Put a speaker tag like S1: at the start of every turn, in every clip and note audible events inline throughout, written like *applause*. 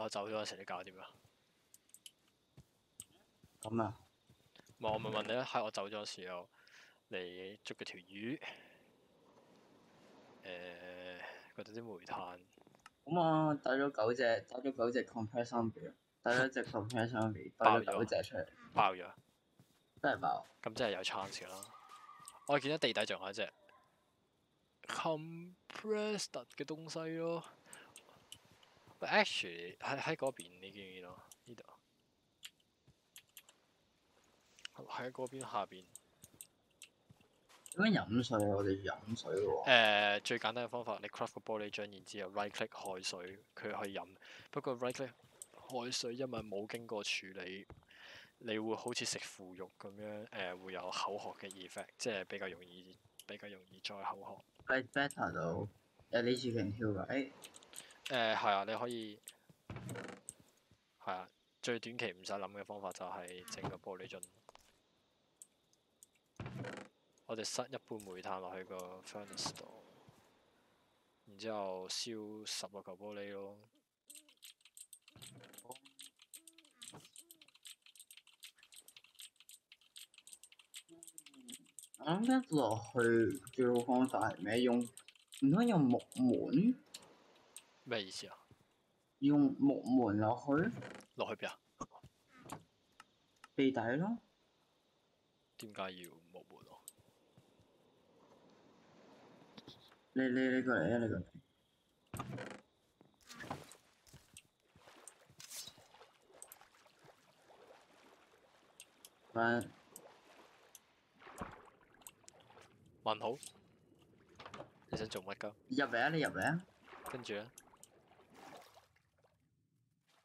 S1: 我走咗嗰時，你搞掂啊？咁啊？唔我問问你啦，喺我走咗嘅时候，你捉嘅條魚，
S2: 誒，嗰啲煤炭。咁啊，带咗九只，带咗九只 compressed z o m b i 咗一隻 compressed zombie，幫佢出嚟。爆咗。
S1: 真系爆。咁真系有 chance 啦！我见到地底仲有一只 compressed 嘅东西咯。Actually 喺喺嗰邊，你見唔見到呢度？喺嗰邊下边。
S2: 点样飲水我哋飲水嘅
S1: 喎？最簡單嘅方法，你 craft 個玻璃樽，然之後 right click 海水佢去飲。不過 right click 海水因為冇經過處理，你會好似食腐肉咁樣誒，會有口渴嘅 effect，即係比較容易比較容易再口
S2: 渴。g better 到，跳噶，诶。
S1: 誒係啊，你可以係啊，最短期唔使諗嘅方法就係整個玻璃樽。我哋塞一半煤炭落去個 furnace 度，然之後燒十個嚿玻璃咯。
S2: 咁一落去最好方法係咩？用唔通用木門。咩意思啊？要木門落去？落去邊啊？地底咯。
S1: 點解要木門啊？
S2: 你你你過嚟啊！你過嚟。問
S1: 問好，你想做乜㗎？入嚟啊！你入嚟啊！跟住啊！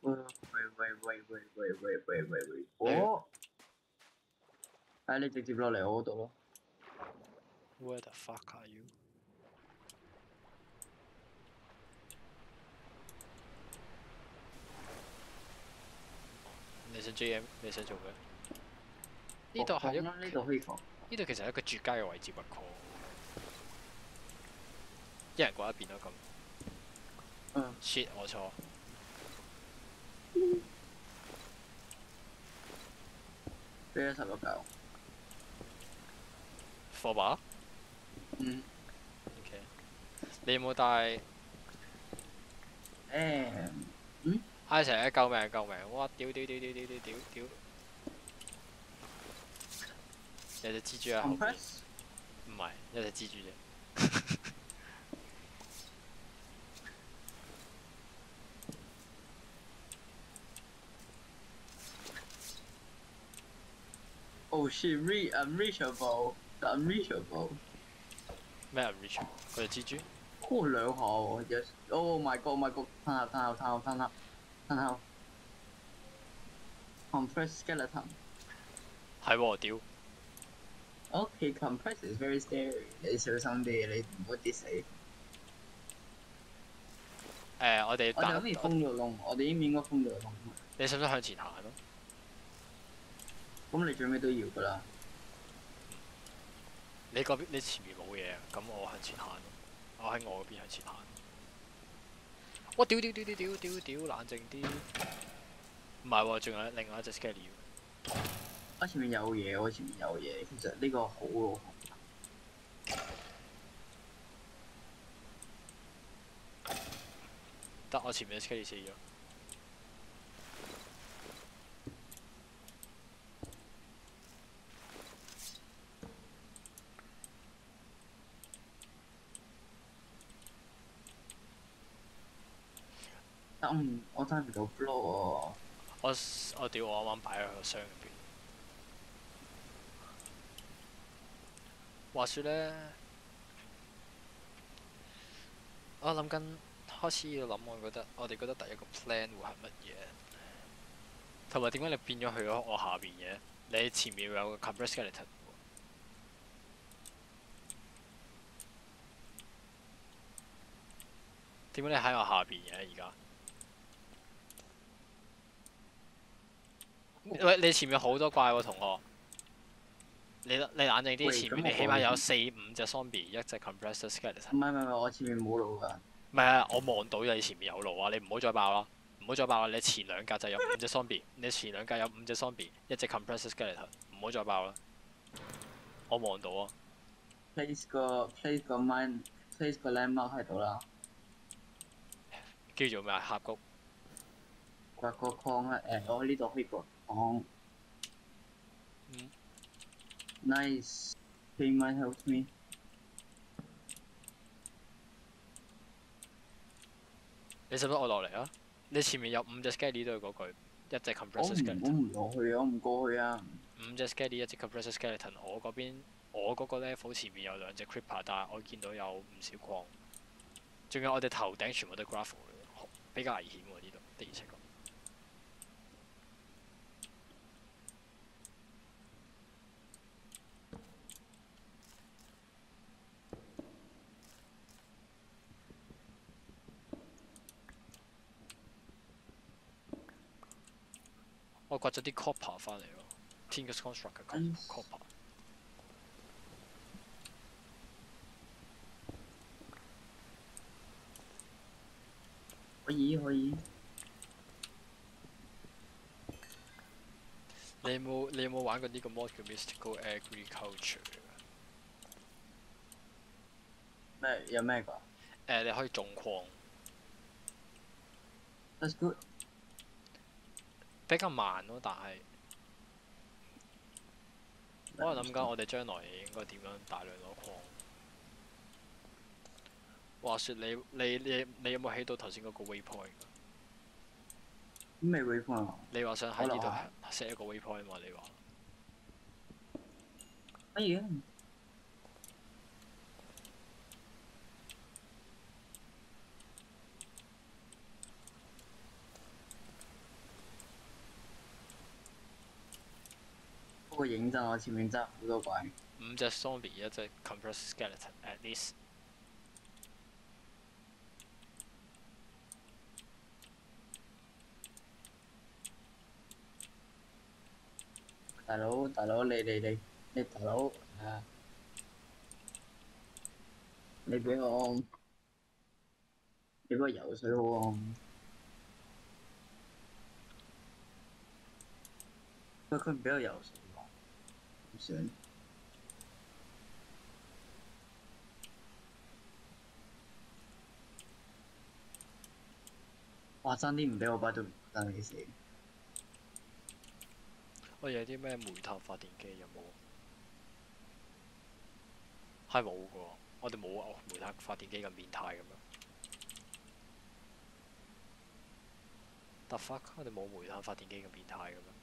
S2: 喂喂喂喂喂喂喂喂喂！哦，你直接落嚟哦，度咯。
S1: Where the fuck are you？你想 g M？你想做咩？
S2: 呢度系一，呢度可以
S1: 放。呢度其實係一個绝佳嘅位置，不過一人过一邊咯咁。嗯。Shit！我錯。Bây giờ cậu Phò bả? Ừ Ok Đi mua tay Em Ừ Ai sẽ cầu mạng cầu mạng Wow tiểu tiểu tiểu tiểu tiểu tiểu tiểu 有隻蜘蛛啊，唔係有隻蜘蛛啫。
S2: Oh, she unreachable, unreachable。咩 unreachable？佢只蜘蛛。呼兩下，我一。Oh my god, my god！吞下，吞下，吞下，吞下，撐下。c o m p r e s s skeleton。系喎，屌！Okay, c o m p r e s s e is very scary。你小心啲，你唔好跌死。誒，我哋我哋封咗龍，我哋依面應該封咗龍。
S1: 你使唔使向前行咯？
S2: 咁你最尾都要噶啦！
S1: 你嗰边你前面冇嘢，咁我向前行。我喺我嗰边向前行。我屌屌屌屌屌屌，冷静啲。唔系喎，仲有另外一只 scary。
S2: 我前面有嘢，我前面有嘢。其实呢个好
S1: 得我前面嘅 scary 死咗。
S2: 我睇唔到 b l o w 我
S1: 我屌！我啱啱摆喺个箱入边。话说咧，我谂紧开始要谂，我觉得我哋觉得第一个 plan 会系乜嘢？同埋点解你变咗去咗我下边嘅？你前面有个 compressor 嚟㗎？点解你喺我下边嘅而家？喂，你前面好多怪喎，同學。你你冷静啲，前面你起码有四五只 zombie，一只 compressor
S2: skeleton。唔系唔系，我前面冇路噶。
S1: 唔系啊，我望到你前面有路啊，你唔好再爆啦，唔好再爆啦。你前两格就有五只 zombie，你前两格有五只 zombie，一只 compressor skeleton，唔好再爆啦。我望到啊。
S2: place 个 place 个 mine，place 个 landmark 喺度啦。
S1: 叫做咩啊？峡谷。
S2: 掘啊！我呢度可以 n i c e 佢咪 help me? me。
S1: 你使唔使我落嚟啊？你前面有五只 s k e l e t o 嗰句，一隻 c o m p r e s s o r skeleton。我唔落
S2: 去啊，我唔过去啊。
S1: 五隻 s k e l e 一隻 c o m p r e s s o r skeleton。我嗰边，我嗰个 level 前面有两只 creeper，但系我见到有唔少矿。仲有我哋头顶全部都 g r a p h l 比较危险喎呢度我掘咗啲 copper 翻嚟咯 t i n k c o n s t r u c t 嘅 copper。
S2: 可以可以。
S1: 你有冇你有冇玩過呢個 Mod 嘅 Mystical，Agriculture？咩有咩㗎？誒，你可以種矿。That's good. 比較慢咯，但係
S2: 我係諗緊，我哋
S1: 將來應該點樣大量攞礦？話說你你你你有冇起到頭先嗰個 waypoint？
S2: 咩 waypoint 啊！
S1: 你話想喺呢度 set 一個 waypoint 嘛？你話？
S3: 不如。
S2: 個影就我前面真係好多鬼。
S1: 五隻 zombie 一隻 compressed skeleton at least。
S2: 大佬，大佬，你你你你大佬啊！你俾我，你俾我游水好啊！佢佢唔俾我游水。哇！真啲唔俾我 b 都唔關你事。
S1: 喂，有啲咩煤炭發電機有冇？系冇噶，我哋冇啊！煤炭發電機咁變態咁樣。特發，我哋冇煤炭發電機咁變態咁樣。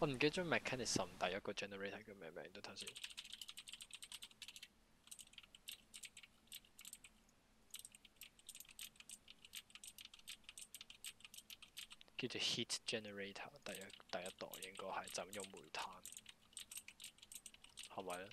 S1: 我唔記得咗 mechanism 第一個 generator 叫咩名，都睇先。叫做 heat generator，第一第一代應該係就用煤炭，係咪咧？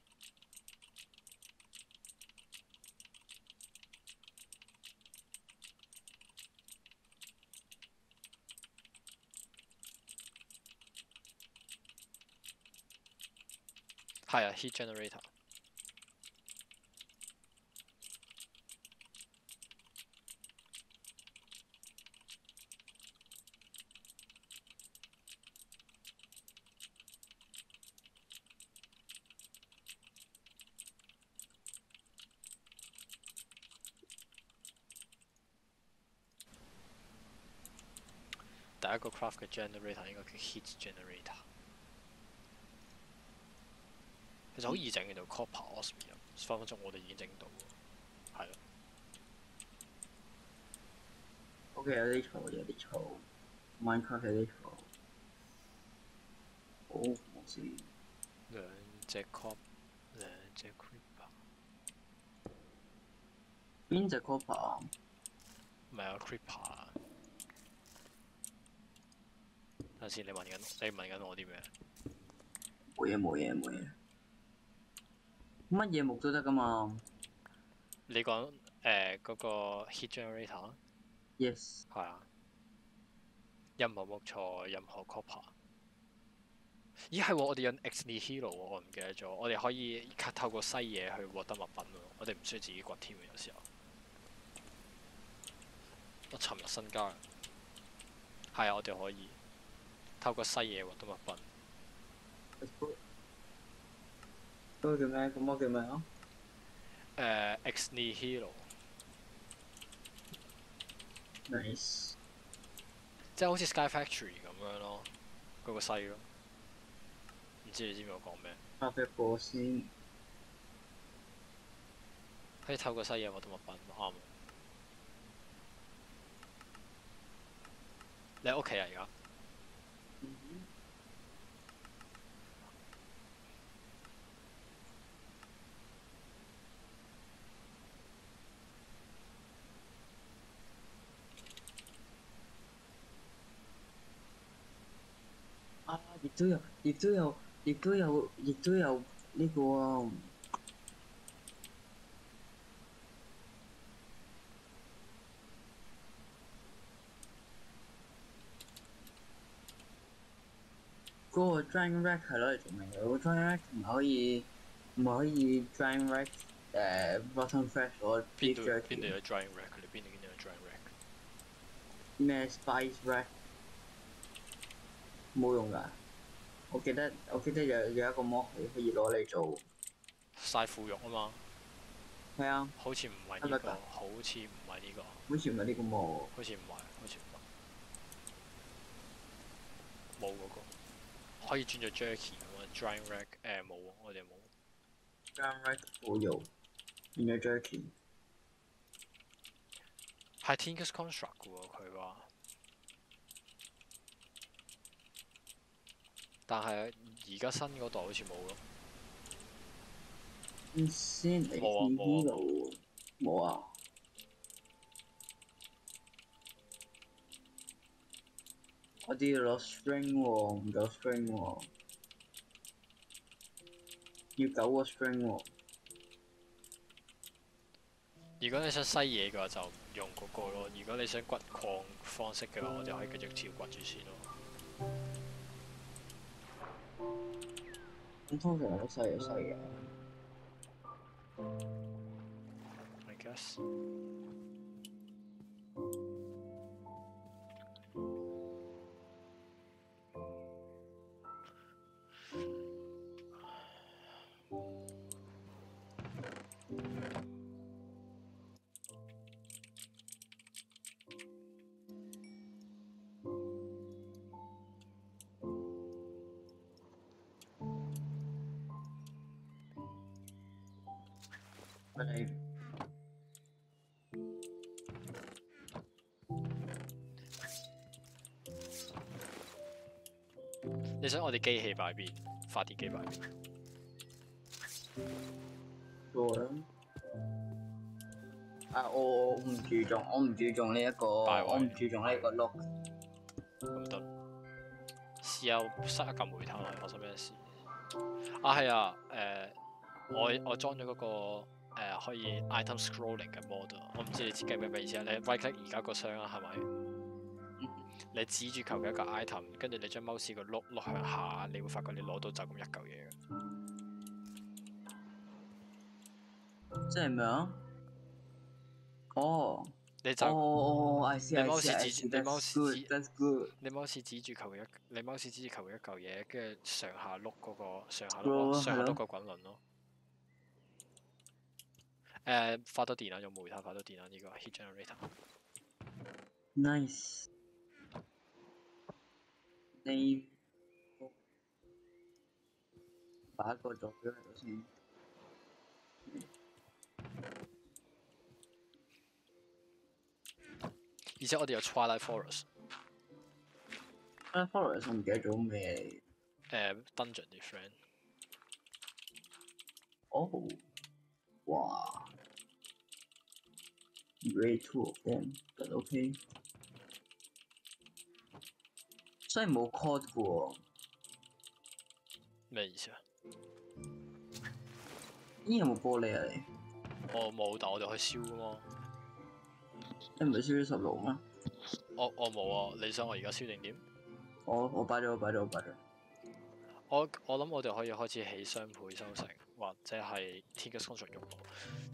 S1: heat 係啊，heat generator。第一個 craft 嘅 generator 應該叫 heat generator。其实好易整嘅就 Copper Osmium 分分钟我哋已经整到，系咯。
S2: O.K.，啲铺有啲铺 m i n e c r a f t 有啲铺。哦，冇事。兩隻
S1: Copper，兩隻 c r e e p r
S2: 邊隻 Copper？
S1: 咪有 c r e e p r 等下先，你問緊，你問緊我啲咩？
S2: 冇嘢，冇嘢，冇嘢。
S1: 乜嘢木都得噶嘛？你講诶嗰個 heat generator y e s 係啊。任何木材，任何 copper。咦係喎，我哋有 x i e hero 喎，我唔記得咗。我哋可以透過西嘢去獲得物品喎。我哋唔需要自己掘添喎，有時候。我尋日新家。系係啊，我哋可以透過西嘢獲得物品。
S2: 嗰個叫咩？嗰個叫咩啊？
S1: 誒，X h e r o n i c e 即係好似 Sky Factory 咁樣咯，嗰個西咯，唔知你知唔知我講咩？
S2: 發只波先，
S1: 可以透過西嘢獲到物品啱冇？你喺屋企啊？而家？
S2: 都有，亦都有，亦都有，亦都有呢個嗰個 d r n rack 係攞嚟做咩？個 d r n rack 唔可以，唔可以 d r n rack 誒 bottom fresh 或 f i d i r 邊度邊度 d r rack？
S1: 邊度邊 d r n rack？
S2: 咩 spice rack？冇用㗎。我記得，我記得有有一個魔可以攞嚟做
S1: 晒腐肉啊嘛。係啊。好似唔
S2: 係呢個。好似
S1: 唔係呢個。好
S2: 似唔係呢個魔。好
S1: 似唔係，好似唔係。冇嗰個可以轉做 j a c k e y 嘅嘛？Drain rack 誒冇我哋冇。Drain rack 冇
S2: 用。邊個 j a c k e y
S1: 係 Tinker s Construct 喎，佢話。但系而家新嗰代好似冇咯。
S2: 唔知你邊度？冇啊！我啲攞 s t r i n g w 唔够 s t r i n g wall。要走個 s t r i n g w
S1: 如果你想西嘢嘅话，就用嗰個咯；如果你想掘矿方式嘅话，我就可以继续朝掘住先咯。
S2: 你通常都下雨下雨。
S1: I guess. 你想我哋機器擺邊？發電機擺。
S2: 我啊，我我唔注重，我唔注重呢一個，我唔注重呢一個 k 咁得。
S1: C L 塞一嚿眉頭，发生咩事？啊，系啊，誒，我我裝咗嗰個。誒可以 item scrolling 嘅 model，我唔知你設計咩咩意思啊？你 right i l 威克而家個箱啊係咪？你指住球嘅一個 item，跟住你將 mouse 個碌碌向下，你會發覺你攞到就咁一嚿嘢嘅。
S2: 即係咩啊？哦，你就你 mouse 指
S1: 你 mouse 指住球一，你 mouse 指住球一嚿嘢，跟住上下碌嗰個上下碌上下碌个滚轮咯。誒發咗電啦，用煤炭發咗電啦，呢個 heat
S2: generator。Nice。你擺個坐標喺度先。
S1: 而且我哋有 Twilight Forest。
S2: Twilight Forest 我唔記得咗咩？
S1: 誒，Dungeon 啲
S2: Wow. ray two of them，但 OK，真系冇 cord 嘅喎，
S1: 咩意思啊？依有冇玻璃啊？你我冇，但我哋可以烧噶嘛？
S2: 你唔系烧咗十六咩？
S1: 我我冇啊！你想我而家烧定点？
S2: 我我摆咗，我摆咗，我摆咗。
S1: 我我谂我哋可以开始起双倍收成，或者系天格广场用。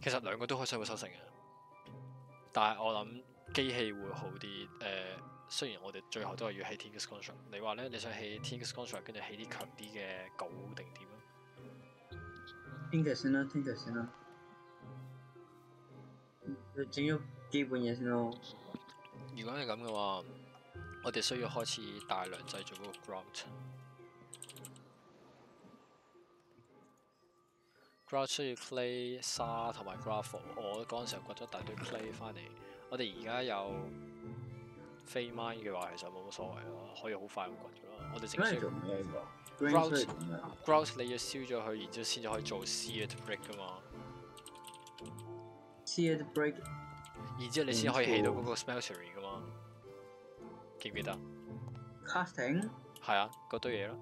S1: 其实两个都可以双倍收成嘅。但係我諗機器會好啲，誒雖然我哋最後都係要起 i n k e r s c t u r e 你話咧，你想起 i n k e r s c t u r e 跟住起啲強啲嘅狗定點啊
S2: ？e r 先啦，t e r 先啦。
S1: 要整咗基本嘢先咯。如果係咁嘅話，我哋需要開始大量製造嗰個 ground。需要 clay 沙同埋 g r a p h l e 我嗰陣時掘咗大堆 clay 翻嚟。我哋而家有飞 mine 嘅話，其實冇乜所謂咯，可以好快咁掘咗咯。我哋正常。g r o u t
S2: g
S1: r o u t 你要燒咗佢，然之後先至可以做 sear t brick 噶嘛。
S2: s e a t brick。然之後你先可以起到嗰
S1: 個 smeltery 噶嘛。記唔記得
S2: ？casting。
S1: 係啊，嗰堆嘢咯。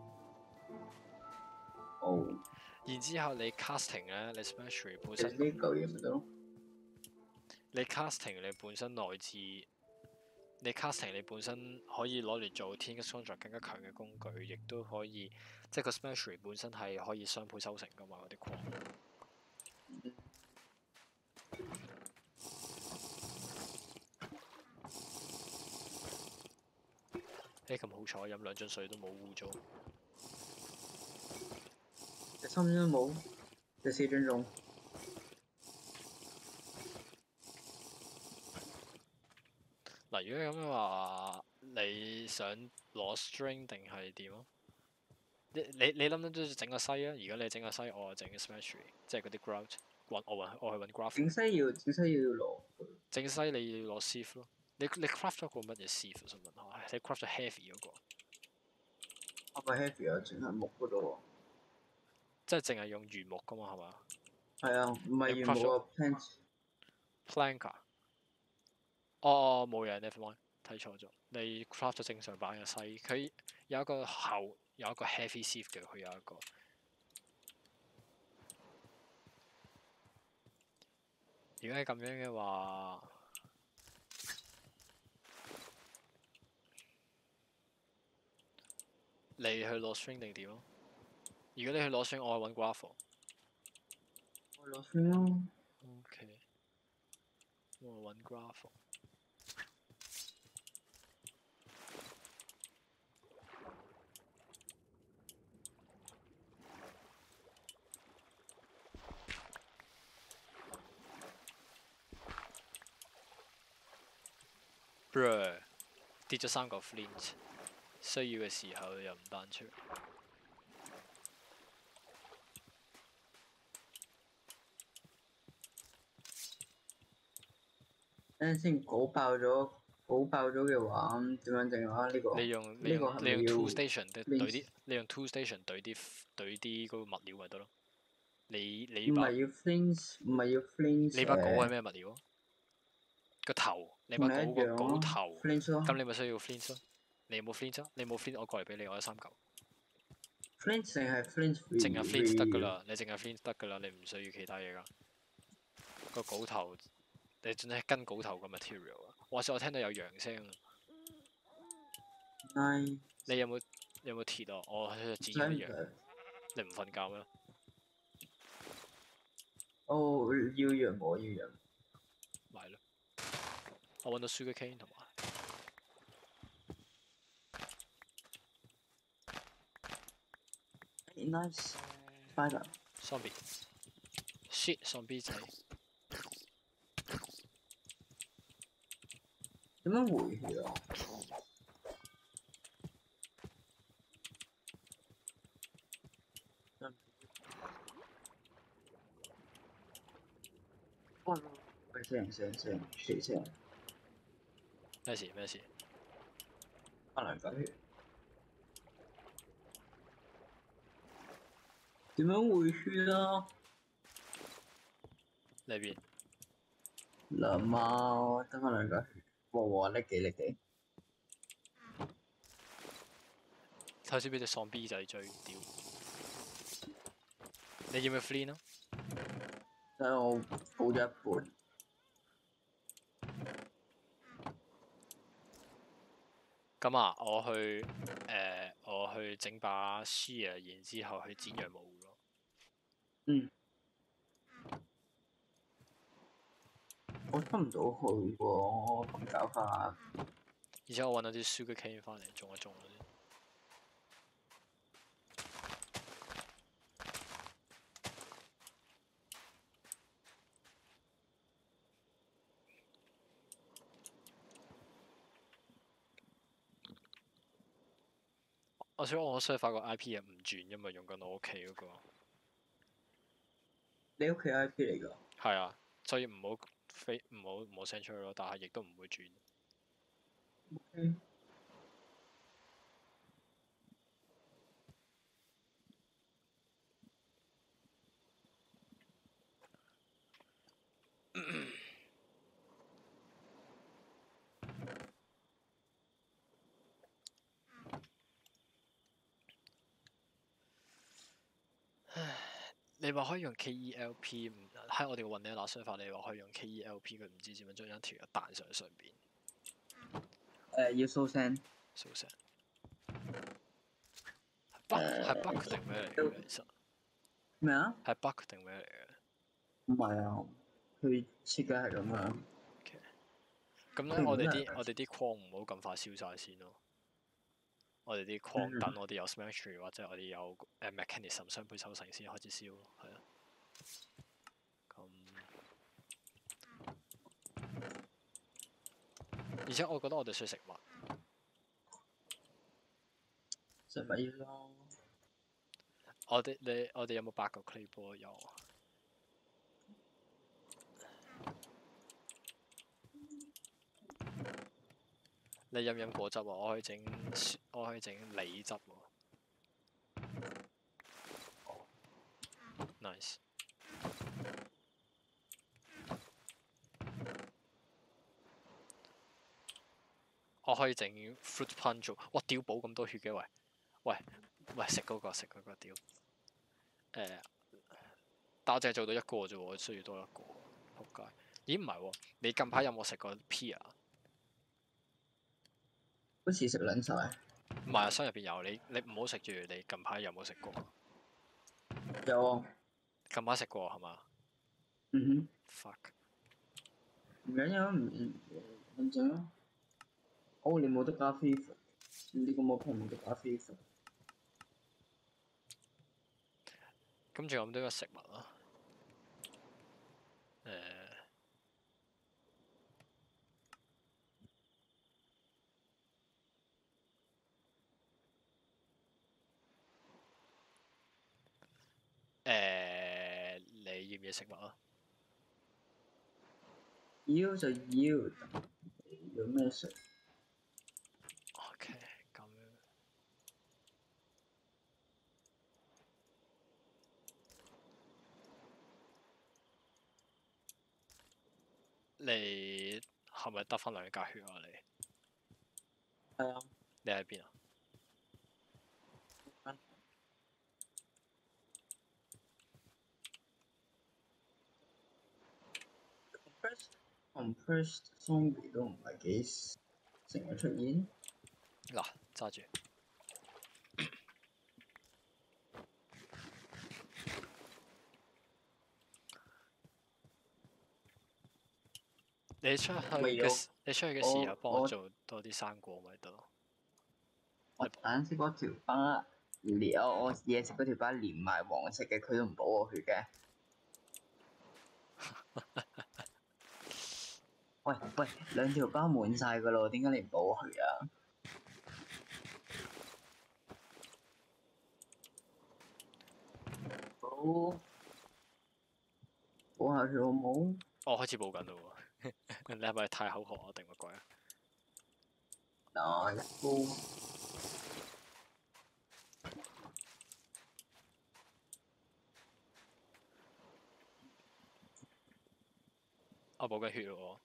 S1: 哦。然之後你 casting 咧，你 s p e c i a l t y 本身，你 casting 你本身內置，你 casting 你本身可以攞嚟做天 contract 更加強嘅工具，亦都可以，即係個 s p e c i a l t y 本身係可以雙倍收成噶嘛嗰啲礦。誒咁好彩，飲兩樽水都冇污糟。
S2: 啲生命冇，啲血正常。
S1: 嗱，如果咁嘅話，你想攞 string 定係點啊？你你你諗唔諗到整個西啊？如果你整個西，我係整 s m a s h r y 即係嗰啲 ground 揾我搵我係揾 graph。整
S2: 西要整西要攞。
S1: 整西你要攞 sieve 咯。你你 craft 咗個乜嘢 sieve 想問下，你 craft 咗 heavy 嗰個？
S2: 我咪 heavy 啊，整喺木嗰度喎。即系
S1: 净系用原木噶嘛，系嘛？系
S2: 啊，唔系原木啊。
S1: Planka，哦哦，冇嘢，Nevermind，睇错咗。你 Craft 咗正常版嘅细，佢有一个厚，有一个 Heavy s h i e t 嘅，佢有一个。如果系咁样嘅话，你去攞 string 定点咯？如果你去攞水，我去揾 Grapho。我攞水啦。O K，我揾 g r a p h b r u 跌咗三個 flint，需要嘅時候又唔彈出。
S2: 一先，攰爆咗，攰爆咗嘅话，点样整啊？呢个你用呢个你用 two station 怼啲，
S1: 你用 two station 怼啲怼啲嗰个物料咪得咯？
S2: 你你唔系要 flinch，唔系要 flinch。你把稿系咩物料啊？个头，你把稿个稿头，咁你
S1: 咪需要 flinch 咯？你有冇 flinch？你冇 flinch，我过嚟俾你，我有三嚿。
S2: flinch 净系 flinch，净系 flinch 得噶啦，
S1: 你净系 flinch 得噶啦，你唔需要其他嘢噶。个稿头。你仲系跟稿頭嘅 material 啊！说我聽到有羊聲啊！你有冇有冇鐵啊？我剪指羊。你唔瞓覺咩？
S2: 哦，要羊，我要羊。咪係咯。
S1: 我搵到 sugarcane 同埋。
S2: n i c e i y e 啦。
S1: Zombie，shit zombie 仔。点样回血啊？系啊，咩谢咩咩事？咩事？阿梁仔，
S2: 点样回血啊？那边？老猫，得个梁仔。我我叻几叻嘅。
S1: 头先畀只丧 B 仔追屌，你要唔要 f l e e 咯？
S2: 我补咗一半。
S1: 咁啊，我去我去整把 s h a r e 然之后去剪羊毛咯。
S2: 嗯。我出唔到去喎，咁搞
S1: 法。而且我揾到啲 cane 翻嚟，種一種嗰啲。我想我想发發個 I P 啊，唔轉因为用緊我屋企嗰個。
S2: 你屋企 I P 嚟噶？
S1: 係啊，所以唔好。非唔好唔好 send 出去咯，但係亦都唔會轉。你話可以用 KELP 喺我哋個雲頂打雙法，你話可以用 KELP 佢唔知點樣將一條彈
S2: 上上邊？誒，要收線，收線，係包
S1: 定咩嚟嘅，其實
S2: 咩啊？係包
S1: 定咩嚟
S2: 嘅，唔係啊？佢設計係咁樣，
S1: 咁咧我哋啲我哋啲框唔好咁快燒晒先咯。我哋啲框等我哋有 smeltery 或者我哋有誒 mechanism 相配抽成先開始燒，係啊。咁，而且我覺得我哋需食物，食米咯。我哋你我哋有冇八個 clay b a l 有？你飲飲果汁啊？我可以整，我可以整梨汁喎。n i c e 我可以整 fruit punch 哇！屌补咁多血嘅喂，喂，喂食嗰個食嗰個屌。誒，但我淨係做到一個啫喎，需要多一個。仆街，咦唔係喎？你近排有冇食過 pear？
S2: 好似食卵唔系
S1: 啊，箱入边有你，你唔好食住。你近排有冇食过？有，近排食过系嘛？嗯哼，fuck，
S2: 唔紧要唔紧张。哦，你冇得咖啡你咁冇品味嘅咖啡
S1: 咁仲有咁多嘅食物啊？诶。要嘅食物啊？
S2: 要就要，有咩食？O K，咁
S1: 你係咪得翻兩格血啊？你係啊？你喺邊啊？
S2: compressed zombie 都唔係幾成日出現。嗱，揸住。你出去嘅，你出去嘅時候幫我做
S1: 多啲生果咪得咯。
S2: 我橙色嗰條疤，連我我嘢食嗰條疤連埋黃色嘅，佢都唔補我血嘅。喂喂，兩條包滿晒噶咯，點解你唔補佢啊？補下佢好唔好？
S1: 我開始補緊咯喎，你系咪太口渴啊？定乜鬼啊？我补紧血喎。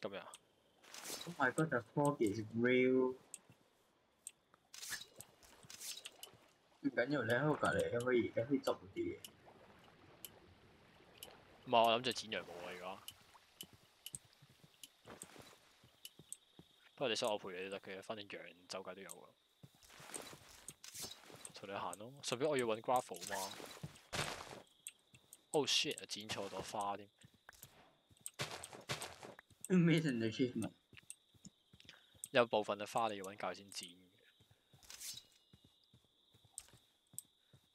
S2: 咁樣，the fog is real。唔敢用咧，我覺得你可以可以做啲嘢。
S1: 唔係，我諗住剪羊毛啊，而家。不過你想我陪你都得嘅，反正羊周街都有嘅。隨你行咯，順便我要揾 graphful 嘛。Oh shit！剪錯朵花添。
S2: Amazing achievement！
S1: 有部分嘅花你要揾教先剪。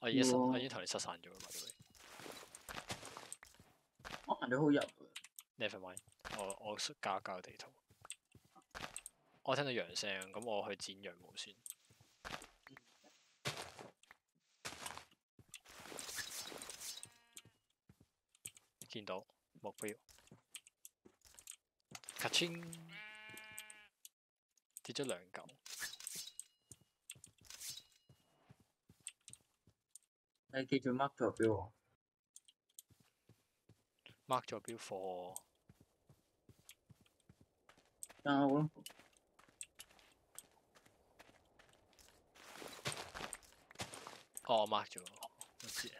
S1: 我已經我已同你失散咗啦。我行得好入。Never mind。我我教教个地图。我听到羊声，咁我去剪羊毛先。见到目标。一千跌咗兩嚿，
S2: 你記住 mark 咗標
S1: ，mark 咗標貨。啊，我哦，mark 咗，唔知。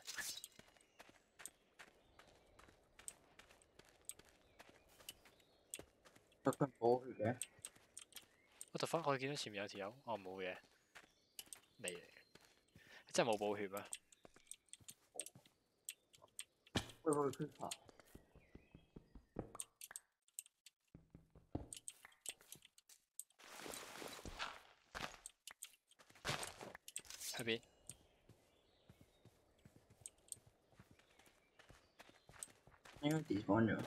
S1: 我
S3: 血
S1: 嘅，我就翻我见到前面有条友，哦冇嘢，嚟，真系冇补血咩？
S2: 我冇血啊！A B，呢个地方咗。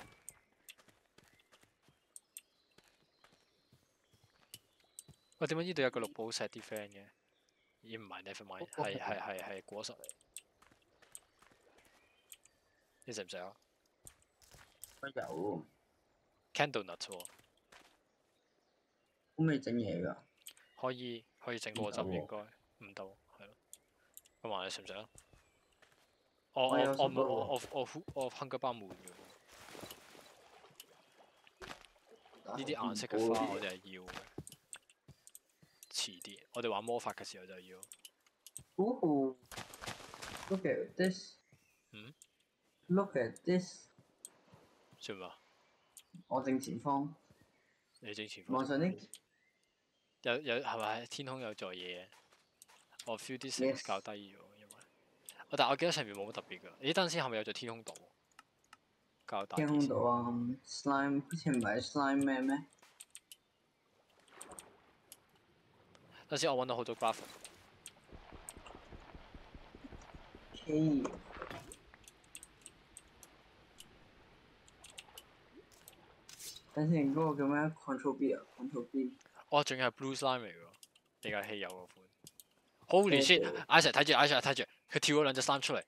S1: 点解呢度有个绿宝石啲 friend 嘅？咦，唔系 n e v e r m i n d 系系系系果实嚟。你食唔食啊？唔油 Candle n 唔錯。
S2: 可唔可以整嘢噶？
S1: 可以可以整果汁，应该唔到，系咯。咁话你食唔食啊？我我我我我我我 hungry 包滿㗎喎。呢啲颜色嘅花，我哋系要嘅。我哋玩魔法嘅时候就要。
S2: Oho，look at this。嗯？Look at this。做咩我正前方。
S1: 你正前方。望上呢？有有系咪天空有座嘢？我 feel 啲 s e n s 较低咗，因为我但系我记得上面冇乜特别噶。咦？等先，系咪有座天空岛？
S2: 较大。天空岛啊，slime 之前唔系 slime 咩咩？
S1: 嗰次我揾到好多 buff。
S2: 等線！嗰個叫咩？Control B 啊，Control B。
S1: 哦，仲係 Blue slime 嚟噶，比較稀有嗰款。
S2: Holy shit！I
S1: s 成日睇住 i s 成日睇住，佢跳咗兩隻山出嚟。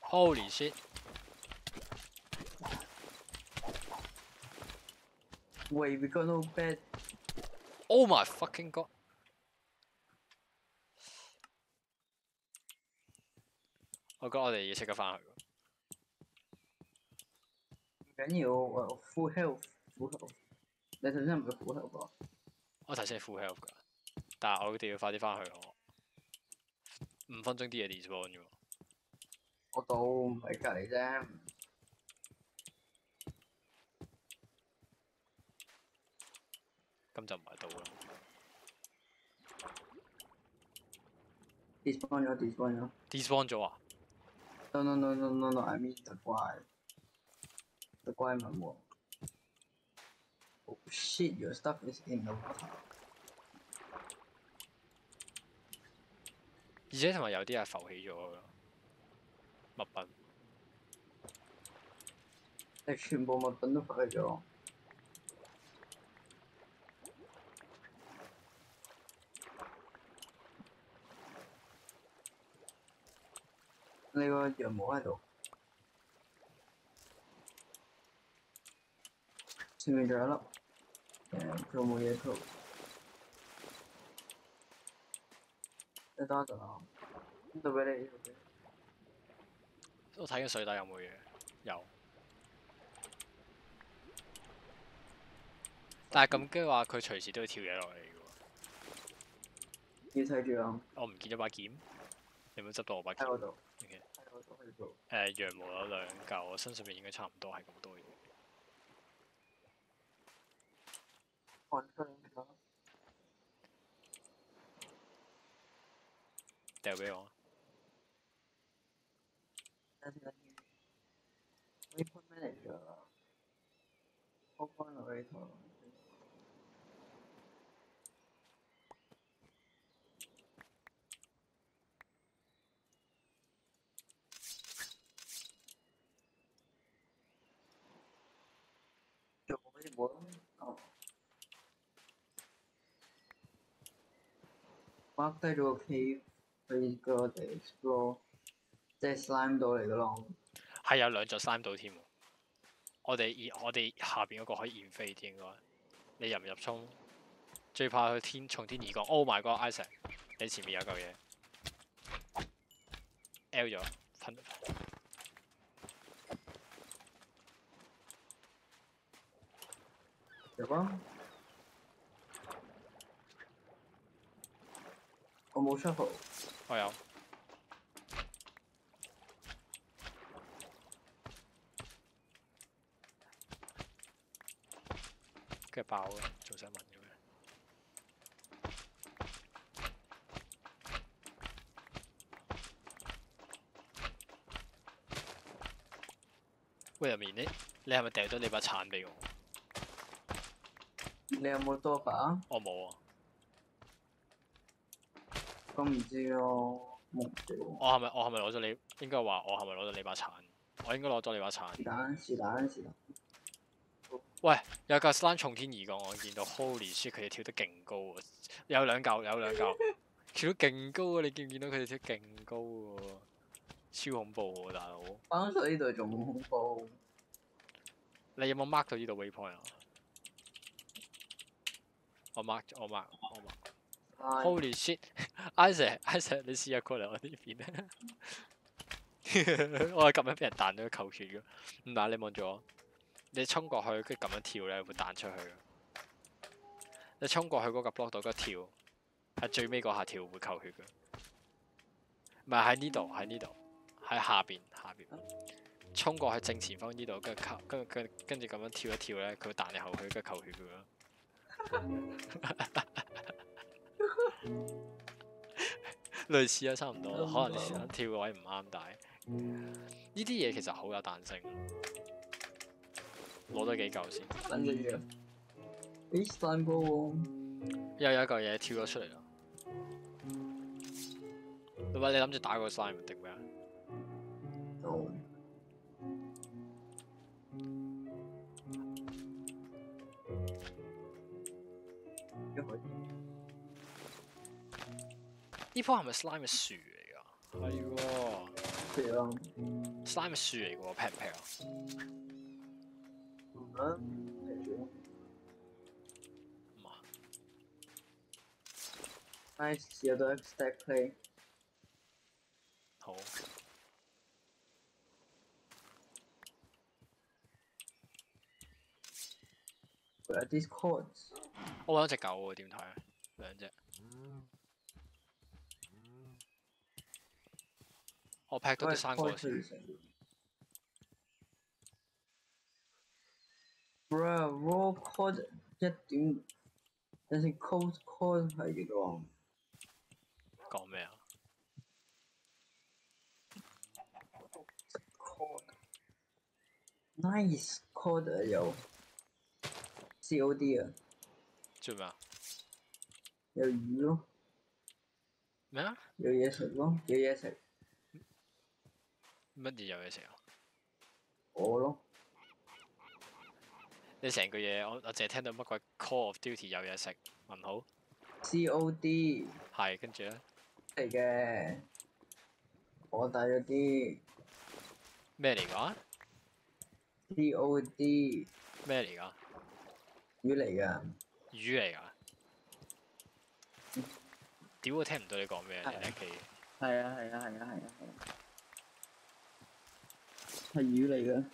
S2: Holy shit！Wait, we got no bed.
S1: Oh my fucking god. Tôi 覺得我哋要即刻翻去。
S2: 唔緊要，我 full health, health. full health，full health。你頭先係咪 full health 啊？
S1: 我頭先係 full health 㗎，但係我哋要快啲翻去我。五分鐘啲嘢 d e s p a n 啫喎。
S2: 我到唔喺隔離啫。
S1: 咁就唔係到啦。
S2: dispawn 咗，dispawn 咗。
S1: dispawn 咗啊
S2: ？No no no no no no！I'm e a n the g r a v t h e grave 埋 Oh shit！Your stuff is in the
S1: g a v e 而且同埋有啲係浮起咗嘅物品。
S2: 你全部物品都浮起咗。呢个眼冇啊？都前面转了，嗯，仲冇嘢出。你等下等下，你做咩咧？
S1: 我睇紧水底有冇嘢？有。但系咁嘅话，佢随时都会跳嘢落嚟嘅。
S2: 要睇住啊！
S1: 我唔见咗把剑，有冇执到我把剑？喺嗰度。誒羊毛有兩嚿，我身上面應該差唔多係咁多嘢。掉俾我。
S2: Open m a n 挖低咗個 K a v e 去個地 explore，即係 slime 堆嚟噶咯。
S1: 係有兩座 slime 堆添喎。我哋燕，我哋下邊嗰個可以燕飛添㗎。你入唔入衝？最怕佢天從天而降。Oh my god，Isaac！你前面有嚿嘢。L 咗。吞。有冇？我冇出号，我有。跟爆嘅，做新聞嘅咩？喂，入面呢？你係咪掉咗你把鏟俾我？
S2: 你有冇多把？我冇啊。我唔知咯，我係
S1: 咪我係咪攞咗你？應該話我係咪攞咗你把鏟？我應該攞咗你把鏟。是
S2: 但，是但，是但。
S1: 喂！有架山從天而降，我見到 Holyshit，佢哋跳得勁高啊！有兩嚿，有兩嚿，*laughs* 跳得勁高啊！你見唔見到佢哋跳勁高啊？超恐怖啊，大佬！
S2: 翻到呢度仲好恐怖。
S1: 你有冇 mark 到呢度 waypoint 啊？我 mark，我 mark，我 mark。Holy shit！Isaac，Isaac，*laughs* 你试下过嚟我呢边咧。*laughs* 我系咁样俾人弹咗个球血嘅，唔系你望住我，你冲过去，跟住咁样跳咧，会弹出去。你冲过去嗰个 block 度，嗰跳，喺最尾嗰下跳会扣血嘅。唔系喺呢度，喺呢度，喺下边下边。冲过去正前方呢度，跟住扣，跟住跟跟住咁样跳一跳咧，佢弹你后去，跟住扣血噶。*laughs* *laughs* 类似啊，差唔多，可能你跳位唔啱，但系呢啲嘢其实好有弹性。攞多几嚿先。等只鱼。b e a s 又有一嚿嘢跳咗出嚟啦。喂，你谂住打个 slime 定咩啊？哦。一呢樖係咪 slime 嘅樹嚟㗎？係喎，咩啊？slime 嘅樹嚟㗎喎，平唔平啊？
S2: 嗯？啊？唔係。Nice play。好。e t h e s c o r d
S1: 我搵到隻狗喎，點睇啊？兩隻。我拍到啲生果先。唔
S2: 系我 c a 一一点，但系 call c a l 系几 n 讲咩啊 c l nice call COD 啊？做咩啊？有鱼咯。咩啊？有嘢食咯，有嘢食。乜嘢有嘢食啊？我咯。
S1: 你成句嘢，我我淨係聽到乜鬼 Call of Duty 有嘢食，問好。
S2: COD。
S1: 係，跟住咧。
S2: 係嘅。我
S1: 带咗啲。
S2: 咩嚟噶？COD。咩嚟噶？魚嚟噶。
S1: 魚嚟噶？屌，我聽唔到你講咩啊！喺屋企。
S2: 啊！係啊！係啊！係啊！係魚嚟嘅，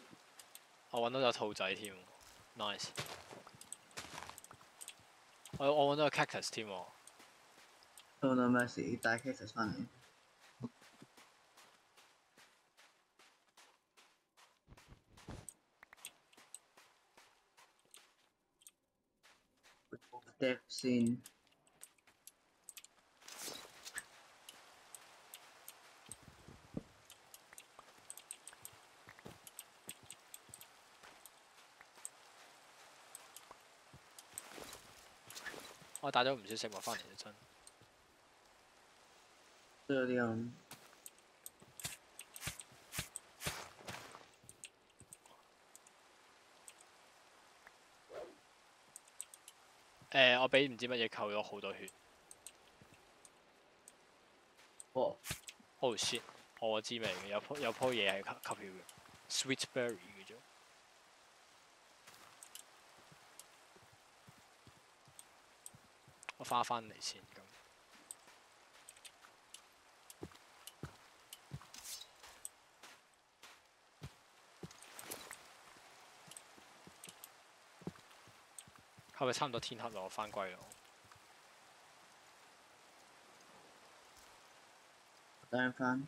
S1: 我搵到隻兔仔添，nice。
S2: 我我揾到個
S1: cactus 添喎，
S2: 原來咩是大 cactus 啊嚟。d e e p
S1: 带咗唔少食物翻嚟，真。呢樣。誒，我俾唔知乜嘢扣咗好多血。哦，oh shit！我知明嘅，有樖有樖嘢係吸吸血嘅，sweet berry。花翻嚟先咁，係咪差唔多天黑咯？我翻歸咯。聽翻。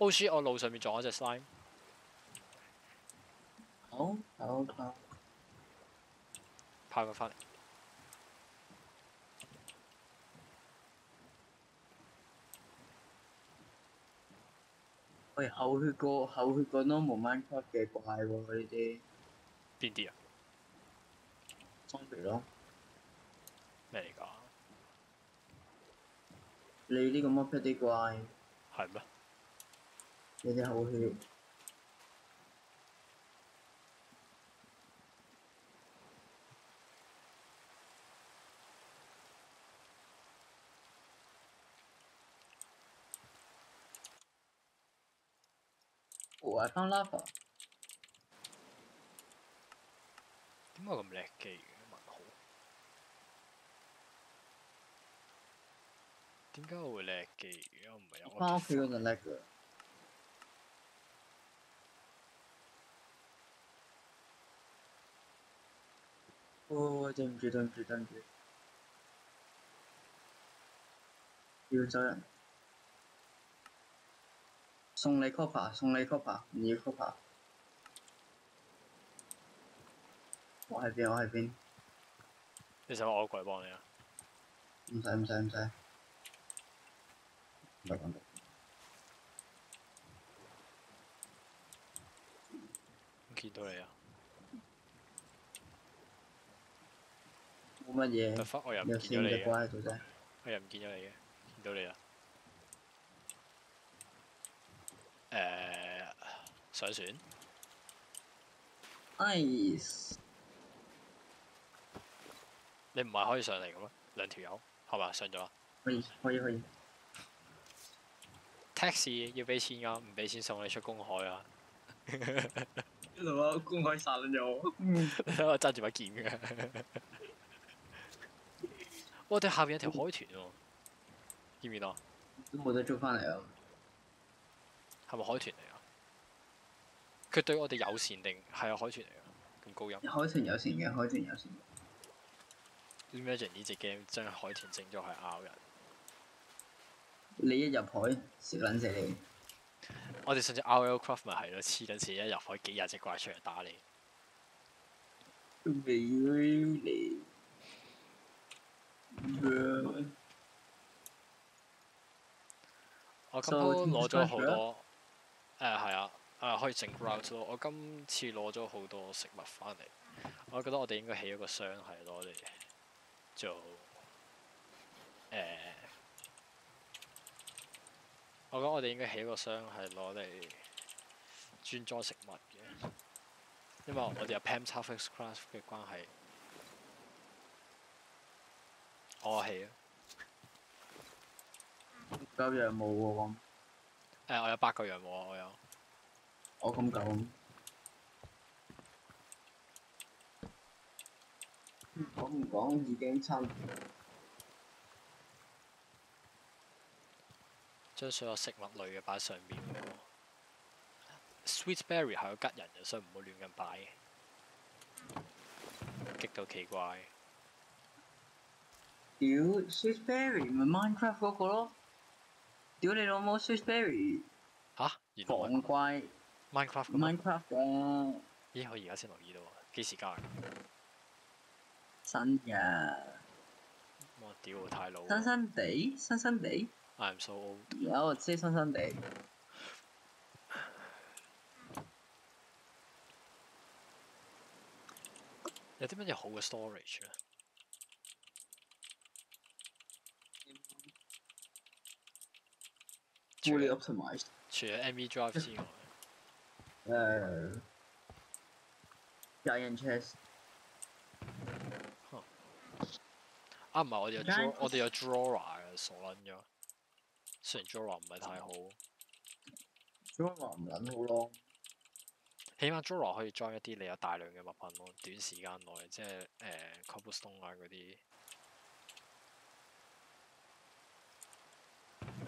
S1: 好衰！我路上面撞咗只 slime。
S2: 好，好拍佢翻嚟。喂，好血個，好血個咯，無 mind c f t 嘅怪喎呢啲。邊啲啊？雙皮咯。咩嚟㗎？你呢個 m o n e y 啲怪？係咩？bây giờ hữu hiệu Ủa không lắp hả?
S1: 點解咁叻機嘅問號？點解我會叻機嘅？我唔係有我屋企
S2: 嗰陣叻嘅。哦，我我等一等等一等等有等，有人，送你 c o 送你 c o p 你要 c 吧？我喺边？我喺边？
S1: 你想我过嚟帮你啊？
S2: 唔使唔使唔使，唔该唔该，啊？冇乜嘢，我又唔见咗你，我又唔
S1: 见咗你嘅，见到你啦。誒，上船。
S2: i c e
S1: 你唔系可以上嚟嘅咩？两条友，係嘛？上咗啦。
S2: 可以，可以，可以。
S1: tax i 要俾钱噶，唔俾钱送你出公海啊！*laughs* 你諗公海杀咗我，你 *laughs* 揸住把剑嘅。我哋下边有條海豚喎，見唔見到？都冇得做翻嚟啊！係咪海豚嚟啊？佢對我哋友善定係啊？海豚嚟啊！咁高音。海豚友善嘅海豚友善。Imagine 呢隻 game 將海豚整咗去咬人。
S2: 你一入海，蝕撚死你！
S1: 我哋上次 R L Craft 咪係咯，黐撚線一入海幾廿隻怪出嚟打你。
S2: 我今都攞咗好多，誒
S1: 係啊，誒可以整 g r a f t 咯。我今次攞咗好多食物翻嚟，我覺得我哋應該起一個箱係攞嚟做誒，我覺得我哋應該起一個箱係攞嚟專裝食物嘅，因為我哋有 Pam c r a f class 嘅關係。我係啊！
S2: 牛羊冇喎，我
S1: 誒我有八個羊冇啊，我有。
S2: 我咁夠。講唔講已經差。
S1: 將所有食物類嘅擺上面。Sweet Berry 係個吉人嘅，所以唔好亂咁擺
S2: 嘅。極度奇怪。屌，Swissberry 咪 Minecraft 嗰个咯？屌你老母 Swissberry，吓？防怪
S1: ？Minecraft，Minecraft 啊！咦，我而家先留意到，几时加嘅？新嘅。我屌，太老。新新地，
S2: 新新地。
S1: I'm so old。有，
S2: 即系新新地。
S1: 有啲乜嘢好嘅 storage 咧？
S2: Fully o p t i m i e d Drive 之外，诶，表演 c h e s
S1: s 啊，唔系，我哋有 Draw，我哋有 Drawer 嘅傻捻咗。雖然 d r a w 唔系太好，r a 唔捻好咯。起碼 d r a w 可以装一啲你有大量嘅物品咯，短时间内即系诶 Cobblestone 啊嗰啲。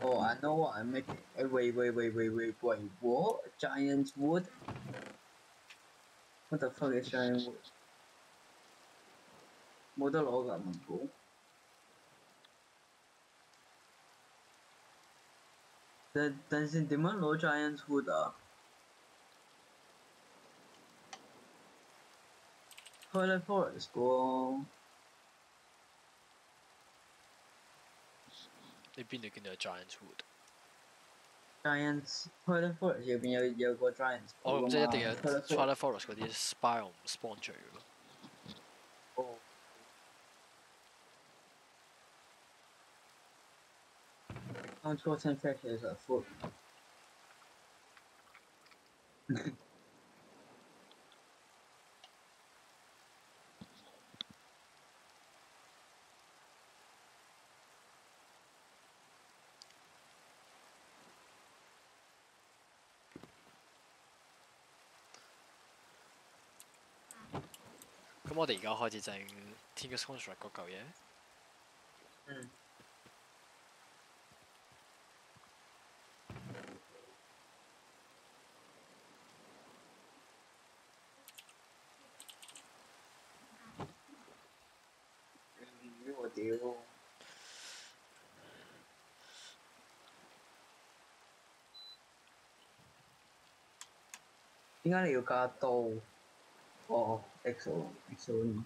S2: Oh, I know what I am making. Oh, wait, wait, wait, wait, wait, wait. What? Giant wood? What the fuck is giant wood? I 冇得攞噶文稿。但但是點樣攞 Giant Wood 啊？Twilight ah. Forest 喎。
S1: 你邊度見到有 Giants
S2: Wood？Giants Twilight Forest 入邊有有個 Giants，我即係一定有 Twilight Forest 嗰啲 Spiral spawn 住嘅咯。哦。Unfortunate fact is a food. *laughs*
S1: 我哋而家開始整 Tiger Contract 嗰嚿嘢。嗯。
S2: 屌。點解你要加刀？哦。e o e o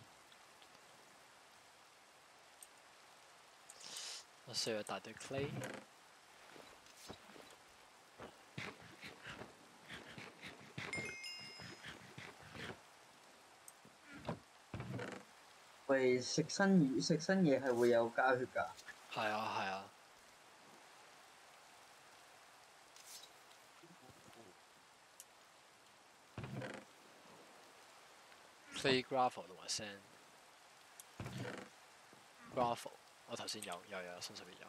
S2: 喂食新魚食新嘢係會有加血㗎？
S1: 係啊係啊！p l a y g r a p h l 同埋 send g r a p h l 我头先有，有有新十页有。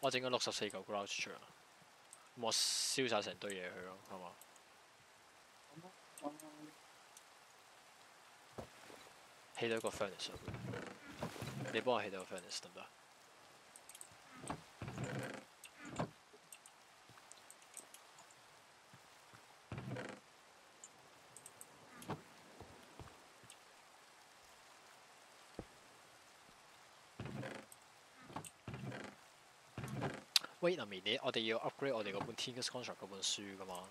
S1: 我整咗六十四嚿 g r o w 出嚟，咁我烧晒成堆嘢去咯，好嘛？起到一个 f r n i s e 你幫我喺 n 分析先得。喂，阿明，你我哋要 upgrade 我哋嗰本《Tinker's Contract》嗰本書噶嘛？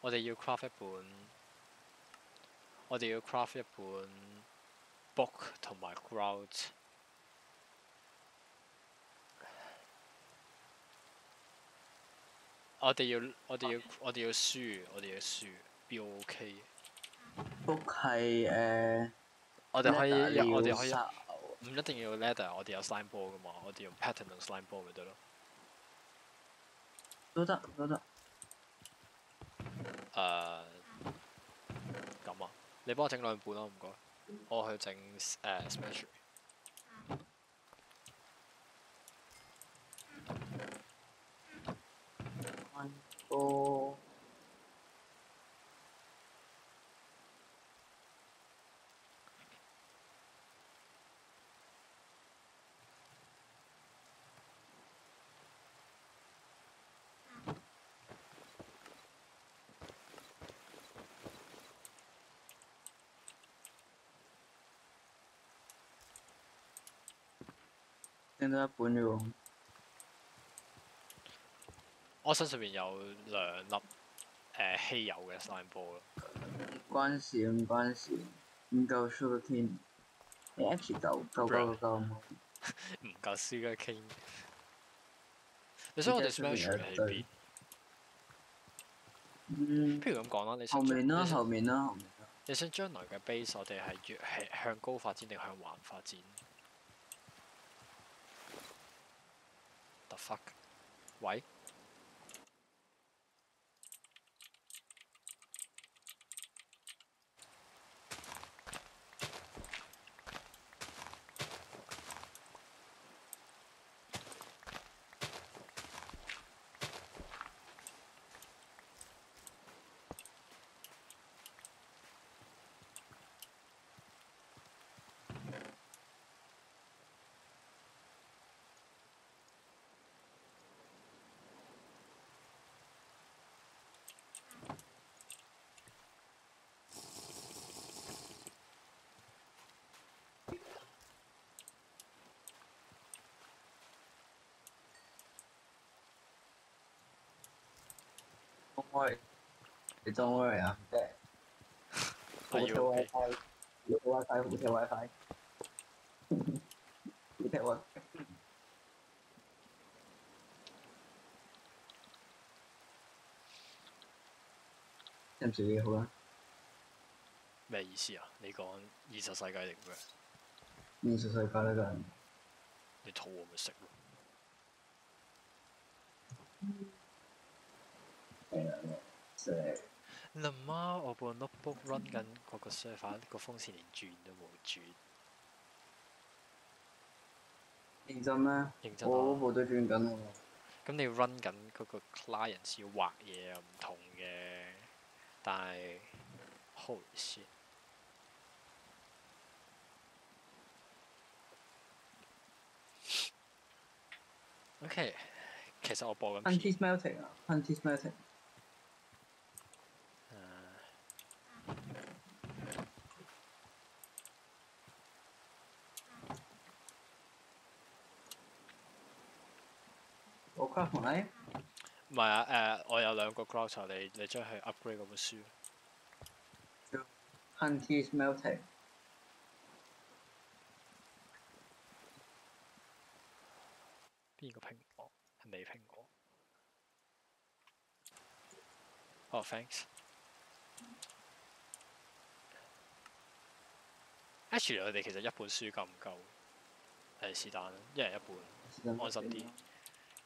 S1: 我哋要 craft 一本。我哋要 craft 一本。book 同埋 g r o u t 我哋要我哋要我哋要輸，我哋要輸，標 O K。
S2: book 系诶，我哋可以，我哋可以，
S1: 唔一定要 ladder，我哋有 slime ball 噶嘛，我哋用 pattern 同 slime ball 咪得咯。
S2: 都得，都得。
S1: 诶，咁啊，你幫我整兩本咯，唔該。Uh, One, smash。
S2: 呃一半
S1: 我身上面有兩粒稀有嘅星波咯。
S2: 關事唔關事，唔夠輸嘅傾，你一次就夠夠夠唔夠？
S1: *laughs* 唔夠輸你傾。所以，我哋需要嚟對。嗯。不如咁講啦，你。后面啦，后面啦，面啦。你想將來嘅 base，我哋係越向高發展定向橫發展？fuck? Why?
S2: worry. Don't worry, I'm there. Are you okay?
S3: Wi-Fi. Hotel Wi-Fi, hotel Wi-Fi.
S2: hotel Wi-Fi. Xem 少嘢好啦。
S1: 咩意思啊？你講二十世界定咩？
S2: 二十世界呢個人。
S1: 你肚餓咪食咯。阿媽，我部 notebook run 緊嗰 server，個風扇連轉都冇轉。認真咩？真。我部都轉緊喎。咁你 run 紧嗰個 client，要畫嘢又唔同嘅，但係好熱。o k 其實我播緊。n t i s melting
S2: 啊 n t i s melting。唔
S1: 係啊！誒，我有兩個 g l o u c 你你將佢 upgrade 嗰本書。
S2: Ant is melting。
S1: 邊個蘋果？係你蘋果。哦，thanks。Actually，我哋其實一本書夠唔夠？誒，是但啦，一人一本，安心啲。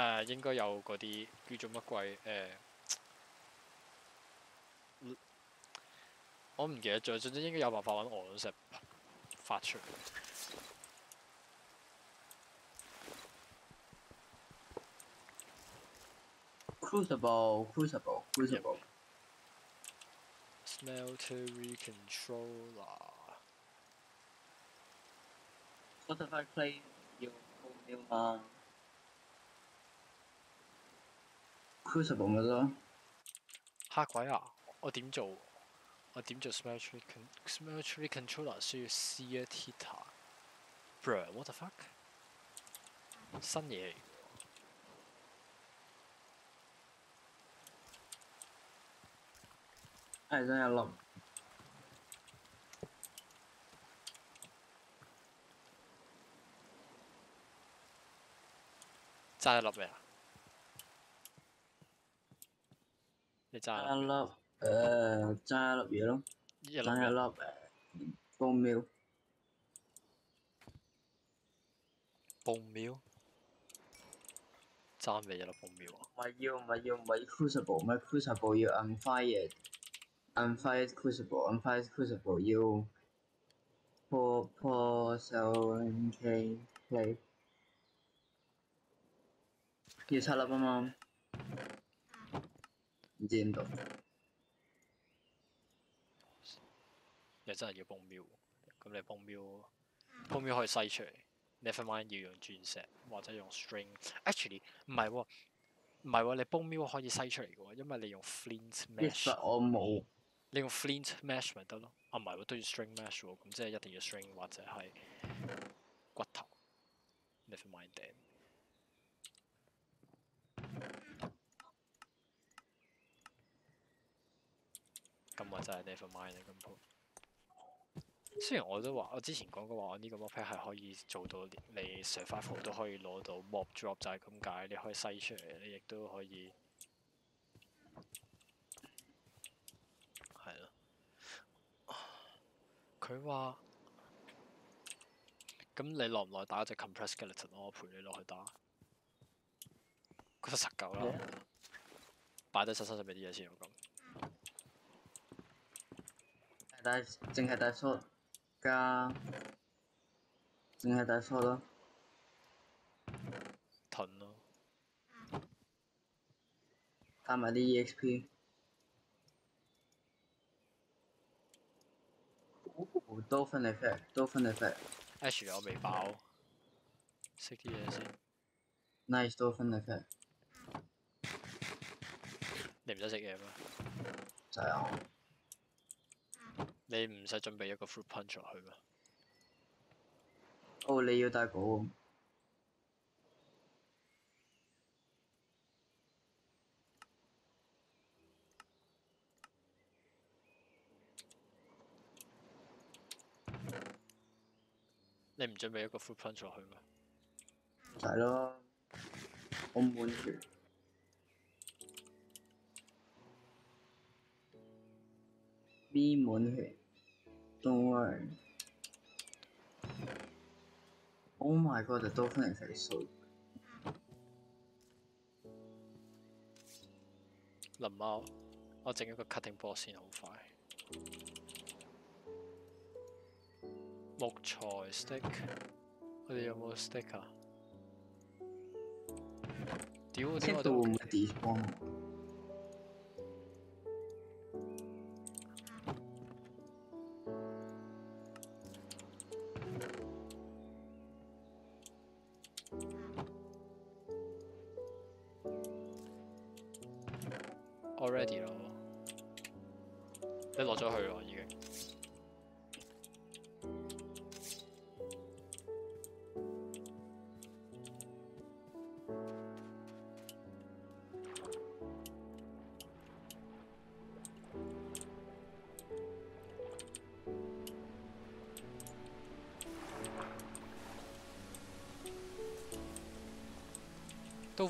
S1: 誒應該有嗰啲叫做乜鬼誒？我唔記得咗，總之應該有辦法揾鑊石發出。
S2: Crucible, Crucible, Crucible.
S1: Smelter controller。
S2: t if I c l a y o u old n 十
S1: 黑鬼啊！我点做？我点做 s m a r tree con s m a r tree controller 需要 C 啊 t h t a b r o w h a t the fuck？新嘢嚟？
S2: 系真系落？真系落 Jalap, uh, jalap yellow. Jalap, jalap, bông miêu. Bông miêu.
S1: 爭你一粒半秒啊！唔係要唔係要唔係 à?
S2: crucible 唔係 crucible 要 unfired，unfired crucible，unfired crucible 要 four four seven k play 要七粒啊嘛〜你知点做，
S1: 又真系要崩瞄，咁你崩瞄，崩瞄可以筛出嚟。Never mind，要用钻石或者用 string。Actually，唔系喎，唔系喎，你崩瞄可以筛出嚟嘅喎，因为你用 flint mesh。其实
S2: 我冇，
S1: 你用 flint mesh 咪得咯？啊唔系喎，都要 string mesh 喎，咁即系一定要 string 或者系骨头。Never mind，定。咁我就係 Nevermind 啦咁。雖然我都話，我之前講過話，我呢個 m a k 係可以做到你 survive 都可以攞到 mob drop，就係咁解，你可以篩出嚟，你亦都可以。係咯。佢話：咁你耐唔耐打一隻 compress skeleton？我陪你落去打。嗰十九啦。擺低身身上秒啲
S2: 嘢先我咁。大净系大错加，净系大错了，盾咯，加埋啲 E X P，都分嚟食，都分嚟食
S1: ，H 我未饱，分嚟食，你唔使食嘢咩？就系。你唔使準備一個 f r u i t punch
S2: 落去咩？哦，你要帶嗰個。
S1: 你唔準備一個 f r u i t punch 落去咩？
S2: 就係咯，我唔滿意，唔滿意。worry. Oh my god, the dolphin is like so.
S1: Good. Oh, a cutting board Mock stick，我哋有冇 stick 啊？
S2: 屌，點解我哋會唔會 d e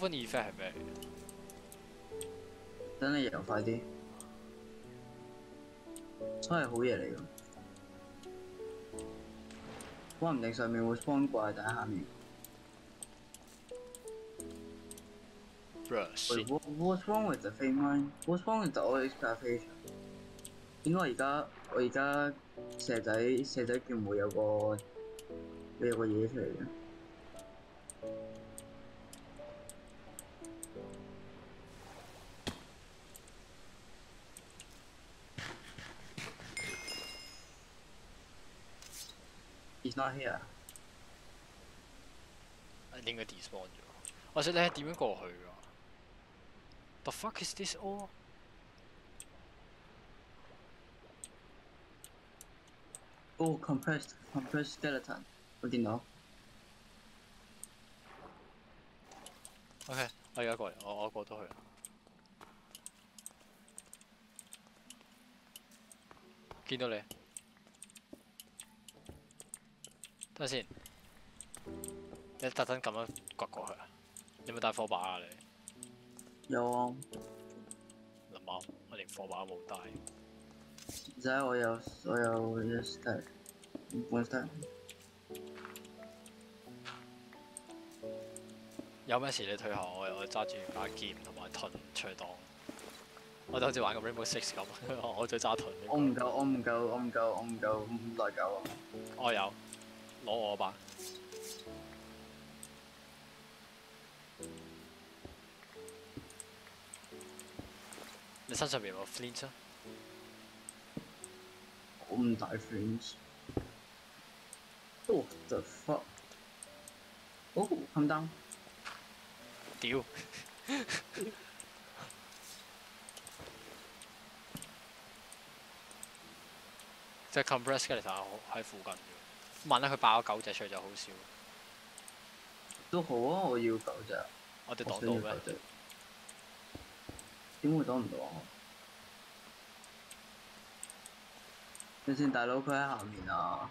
S1: 呢嘢系咩？
S2: 等你游快啲。真系好嘢嚟噶。我唔定上面会方块，但喺下面。Bruce，我我双位就飞咪，我双位就可以加飞。应我而家我而家蛇仔蛇仔叫冇有个有个嘢出嚟唔喺度。
S1: 應該 dispawn 咗。我話你系点样过去㗎？The fuck is this all?
S2: Oh compressed compressed skeleton，我見到。
S1: OK，我而家过嚟，我我过到去。见到你。咪先，你特登咁样掘过去，你有冇带火把啊？你有啊？林木，我连火把都冇带。而且我有，
S2: 我有，都系半身。
S1: 有咩事你退下，我我揸住把剑同埋盾出挡。我就好似玩《个 r a i n b o w Six》咁，我我再揸盾。
S2: 我唔够，我唔够，我唔够，我唔够耐久啊！
S1: 我有。攞我吧！你身上次咪冇飛咗？
S2: 好唔大飛咗？What the fuck？哦，come down！屌！
S1: 即係 compress 器打喺附近。萬咧，佢爆咗九隻出就好少，
S2: 都好啊！我要九隻。我哋擋到咩？點會擋唔到？你先，大佬佢喺下面啊！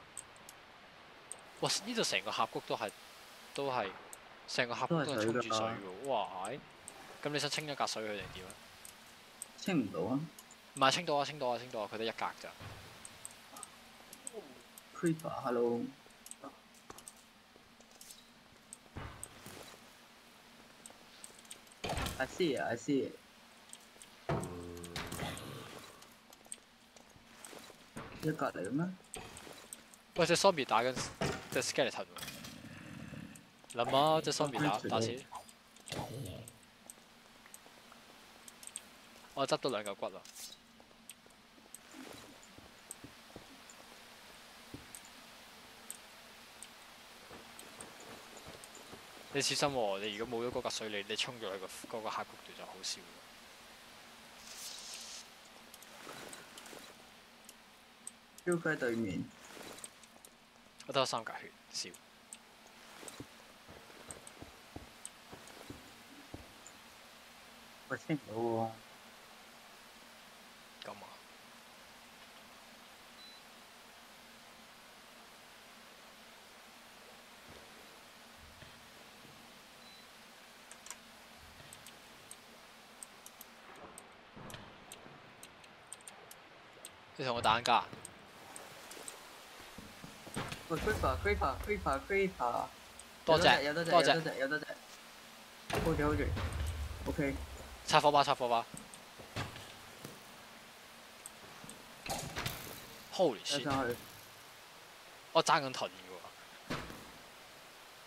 S1: 哇！呢度成個峽谷都係，都係，成個峽谷都係充住水嘅。哇！咁你想清一格水佢哋點啊？
S2: 清唔到啊！
S1: 唔係清到啊！清到啊！清到啊！佢得一格咋。
S2: Creep h e l l o I see it, I see it。一格
S1: 喂，只 zombie 打紧，只 skeleton。咁啊，只 zombie 打打先。我执到两嚿骨啦。你小心喎！你如果冇咗嗰格水，你你衝咗去個嗰個下曲段就好少。
S2: 丟喺對面，
S1: 我得三格血少。我先哦。你同我打眼架
S2: ？Gripper，Gripper，Gripper，Gripper，多只，多只，多只，多只，多只。
S1: 我挑战，OK。插火把，插火把。
S2: 好嚟先。我争紧屯嘅喎。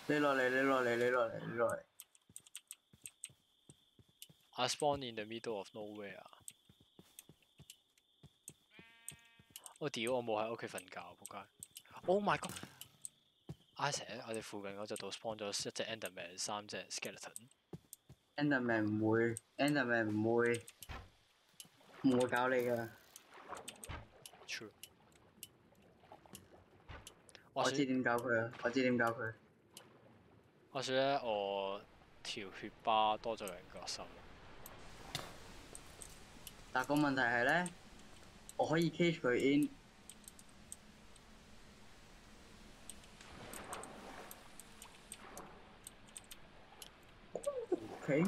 S2: 你落嚟，你落嚟，你落嚟，你落
S1: 嚟。I spawned in the middle of nowhere. 我屌，我冇喺屋企瞓覺，仆街！Oh my god！Iset，我哋附近嗰就到 spawn 咗一隻 enderman，三隻 skelton e。
S2: enderman 唔會，enderman 唔會，唔會搞你噶。True。我知點搞佢我知點搞佢。
S1: 我说咧，我條血巴多咗兩个心。但
S2: 個問題係咧。我可以 catch 佢 in。O K，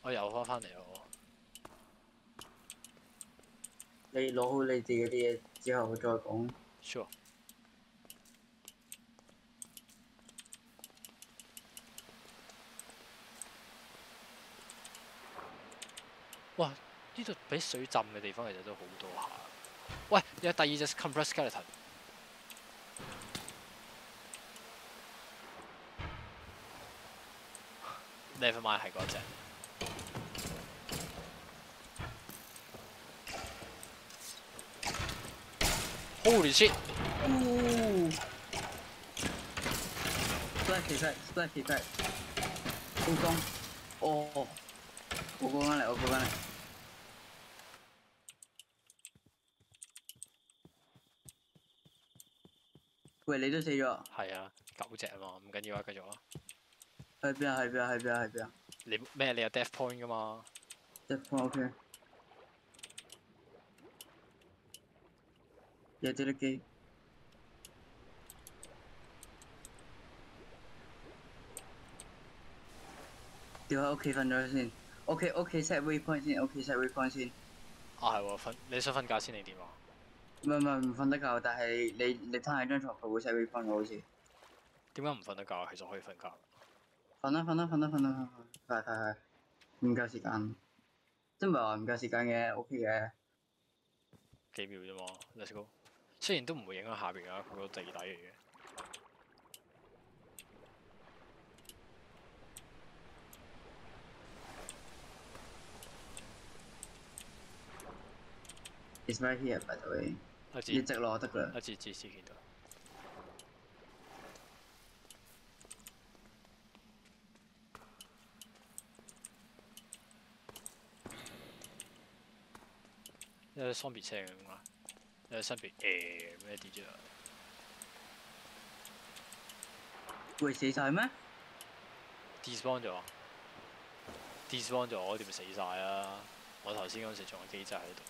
S2: 我又翻返嚟咯。你攞好你自己啲嘢之後再講。Sure。哇！
S1: 呢度俾水浸嘅地方其實都好多下。喂，有第二隻 compress skeleton。Never mind，係嗰隻。
S2: 好你知。唔。s t y stay stay stay。唔哦。我过翻了，我过翻了。喂，你都死咗。係啊，九隻啊嘛，唔緊要啊，繼續啊。去邊啊？去邊啊？去邊啊？去邊啊？你
S1: 咩？你有 death point 噶嘛
S2: ？death point OK。有啲啲機。屌喺屋企瞓咗先，屋企屋企 set waypoint 先，屋企 set waypoint 先。
S1: 啊係喎，瞓你想瞓覺先定點啊？
S2: 唔系唔系唔瞓得觉，但系你你摊喺张床，佢会似可瞓觉好似。
S1: 点解唔瞓得觉？
S2: 其实可以瞓觉。瞓啦瞓啦瞓啦瞓啦，瞓快快快！唔够时间。真唔系话唔够时间嘅，OK 嘅。几秒啫嘛，Let's
S1: go。虽然都唔会影响下边啊，佢个地底嚟嘅。
S2: its right here by the way，一直攞得啦。
S1: 一雙別聲啊嘛，一雙別誒咩啲啫。
S2: 會死晒咩
S1: d i s p a n d 咗 d i s p a n d 咗，哋咪死晒啊？我頭先嗰時仲有機制喺度。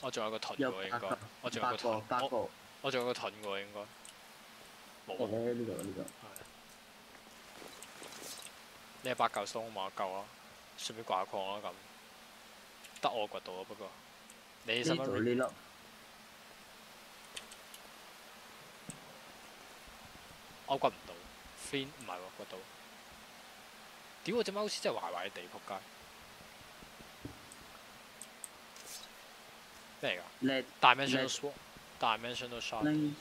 S1: 我仲有个盾喎應該，我仲有個盾，我我仲有個盾喎應該，冇啊。你係八嚿松嘛？夠啊，順便掛矿啊咁，得我掘到啊不過。你使乜？我掘唔到，n 唔係喎掘到。屌！我只貓好似真係壞壞地，仆街。咩嚟噶？大 dimensional，大 dimensional shot。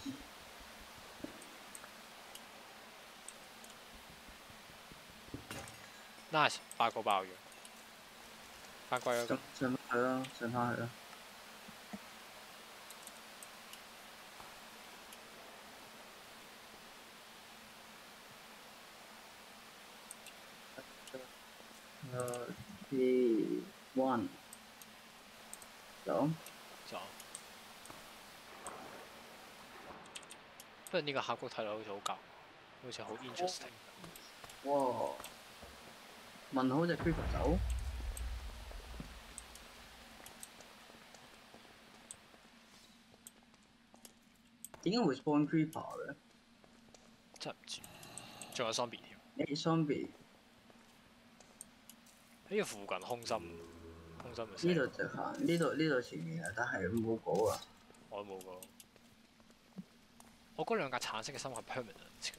S1: Nice，八個爆樣。翻歸咗。
S3: 上去咯，上翻去咯。
S2: One，走。
S1: 走。不過呢個客局睇落好好交，好似好 interesting。哇！
S2: 問好隻 three r 走？點解會 spawn three 炮咧？唔知。仲有 zombie 添。，zombie。
S1: 喺個附近空心。呢度就呢
S2: 度呢度全面啊，但系冇保啊，我冇保。我嗰两
S1: 架橙色嘅生系 permanent。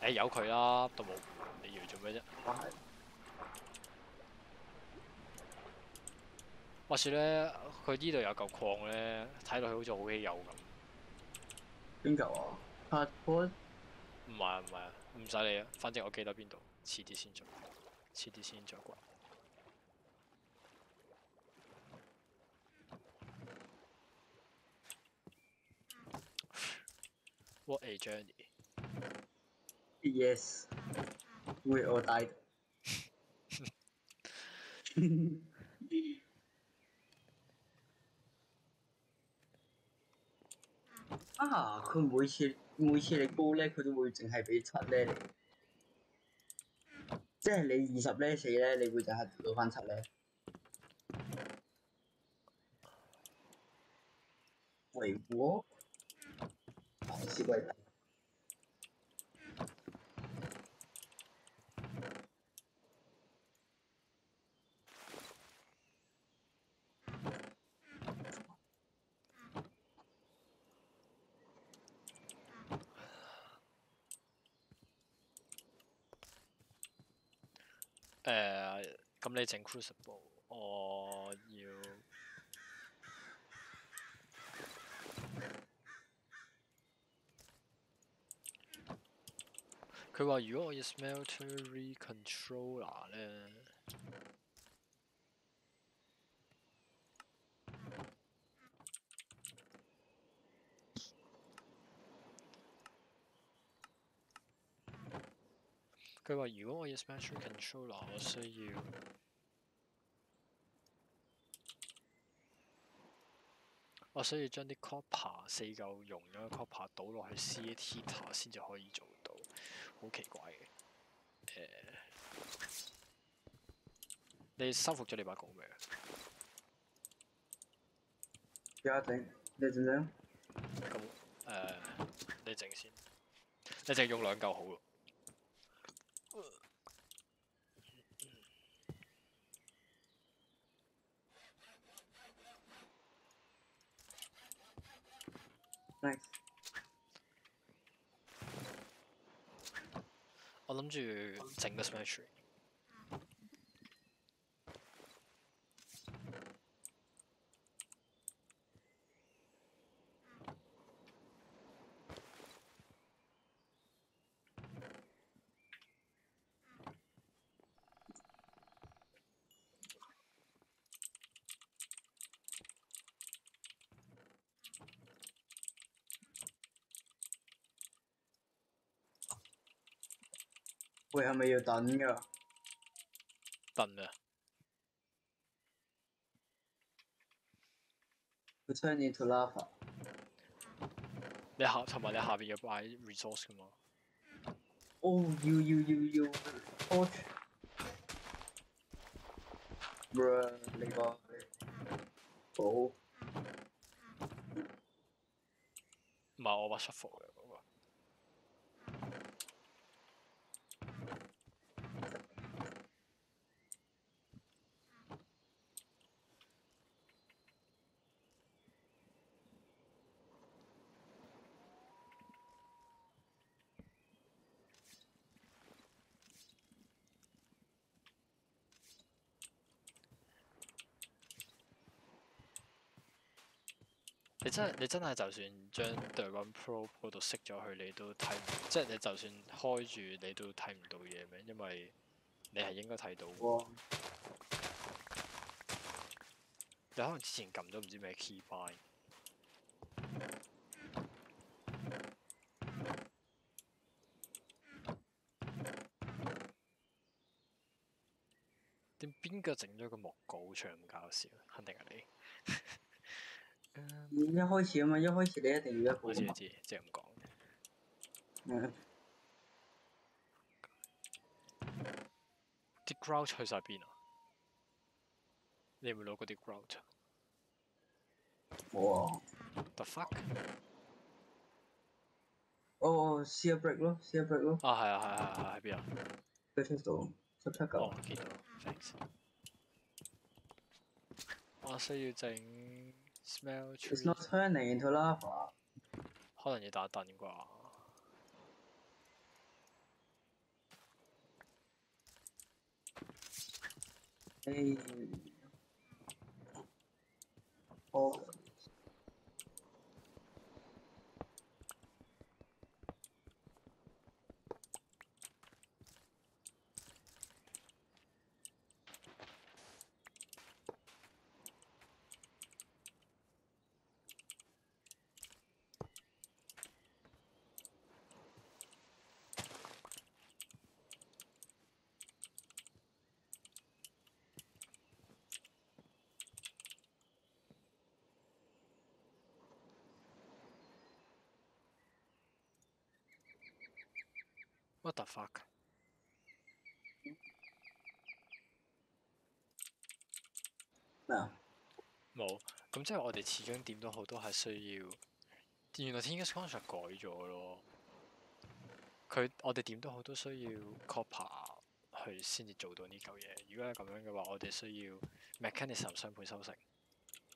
S1: 哎，有佢啦，都冇。你要做咩啫？我係。哇！咧，佢呢度有嚿矿咧，睇落去好似好稀有咁。
S2: 邊嚿啊？啊哥？
S1: 唔係唔係，唔使理啊，反正我記得邊度，遲啲先做，遲啲先再講。What a journey! Yes,
S2: we all died. 啊，*laughs* 佢每次每次嚟煲 u l l 咧，佢都會淨係俾七咧你，即係你二十咧死咧，你會就係攞翻七咧。喂，我。
S1: 誒，咁你整 Crucible 我？佢話：如果我要 smelter controller 咧，佢話：如果我要 smelter controller，我需要，我需要將啲 copper 四嚿溶咗嘅 copper 倒落去 c a t e 先至可以做。好奇怪嘅，誒，你收服咗你把弓未啊？
S2: 而家整，你整唔整？
S1: 咁你整先，你淨用兩嚿好喎。我諗住整個小區。
S2: 咪要等㗎？等啊！Return into lava。你
S1: 下同埋你下邊要擺 resource 㗎嘛？
S2: 哦，要要要要 torch。bruh，你個
S1: 寶。唔係我把 oh, shuffle 嘅。你真係你真係就算將 d a g o n e Pro 嗰度熄咗去，你都睇唔即係你就算開住，你都睇唔到嘢咩？因為你係應該睇到。你可能之前撳咗唔知咩 key b d 點邊個整咗個木稿出咁搞笑？肯定係
S2: 你。一開始啊嘛，一開始你一定要一個。我知知，即係咁講。嗯。
S1: 啲 ground 去晒邊啊？你有冇攞嗰啲 ground？冇啊。The fuck？
S2: 哦哦，see a break 咯，see a break 咯。啊係啊係係係喺邊啊？喺 chest 度，十七九。哦，見到，thanks。我
S1: 需要整。It's not
S2: turning into lava。
S1: 可能要打盾挂。诶，哦。即係我哋始終點都好多係需要，原來天 gas c o n a t 改咗咯。佢我哋點都好多需要 copper 去先至做到呢嚿嘢。如果係咁樣嘅話，我哋需要 mechanism 雙倍收成，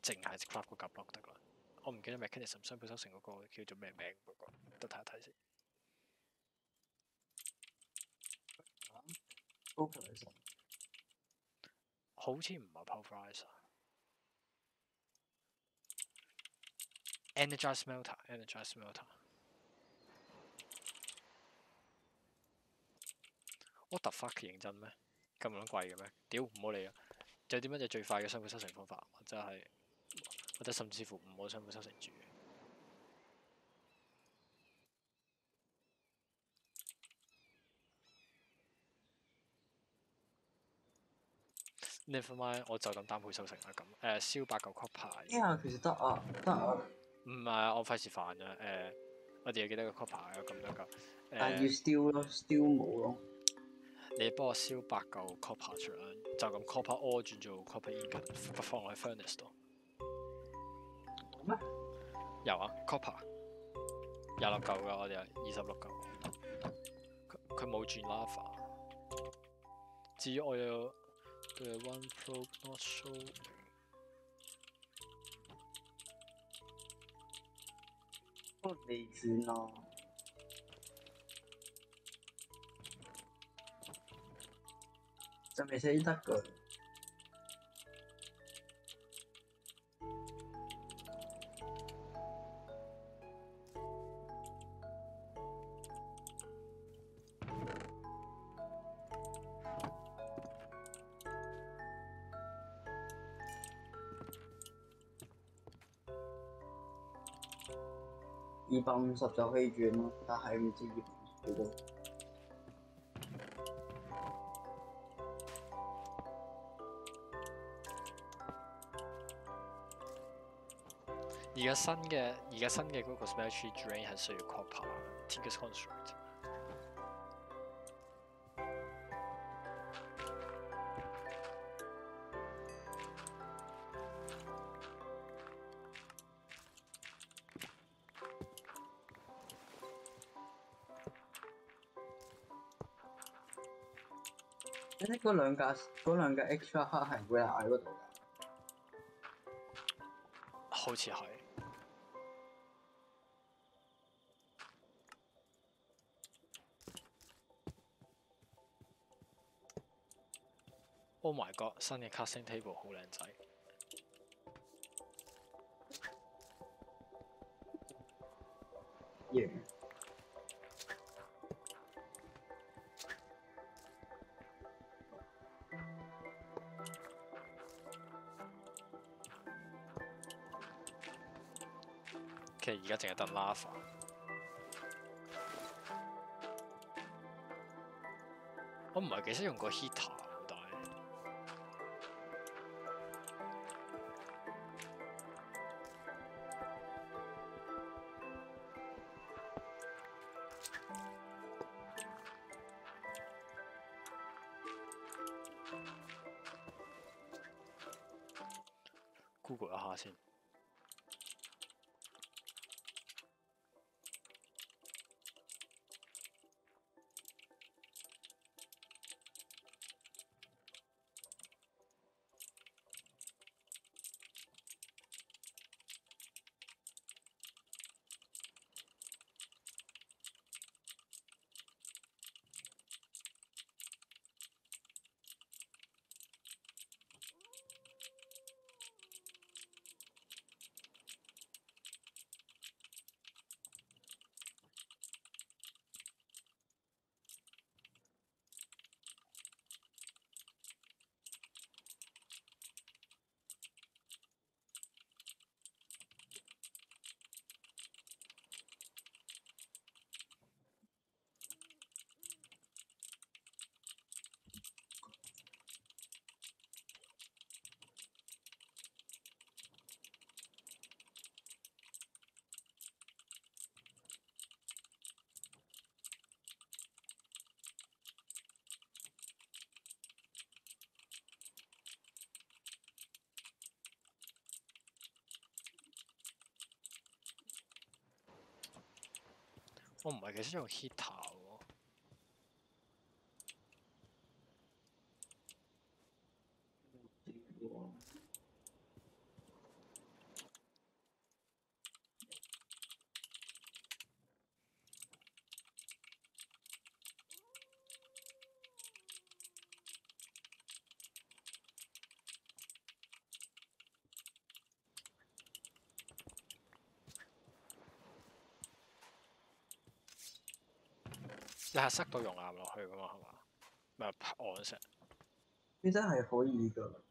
S1: 淨係 c r a b 個夾 block 得啦。我唔記得 mechanism 雙倍收成嗰個叫做咩名嗰個，得睇一睇先。好似唔係 p r o f r i s e r energize melter，energize melter，what the fuck 認真咩？咁樣貴嘅咩？屌唔好理啦。就點樣就最快嘅雙倍收成方法，或者係或者甚至乎唔好雙倍收成住。Never mind，我就咁單倍收成啦。咁誒，燒八嚿 cupper。其實得啊，得啊。唔係，我費事煩啊！誒，我哋要記得個 copper 有咁多嚿，但要
S2: 燒咯，燒冇咯。
S1: 你幫我燒八嚿 copper 出嚟，就咁 copper all 轉做 copper ingot，放喺 furnace 度。有啊，copper 廿六嚿㗎，我哋係二十六嚿。佢佢冇轉 lava。至於我要對 one probe not show。未
S3: 算
S2: 咯，就未识得嘅。八十就棄住咯，但係唔知要幾多。
S1: 而家新嘅，而家新嘅嗰個 smelting drain 係需要 c o p p e r t i construct。
S2: 嗰兩架嗰兩架 extra 黑係會喺嗰度㗎，好似係。
S1: Oh my god！新嘅 c a s t i n g table 好靚仔。y e 而家净系得 Lava，我唔系几识用个 Heater。there's no heat top. 塞到熔岩落去噶嘛，系嘛？唔系暗色。
S2: 呢真系可以噶。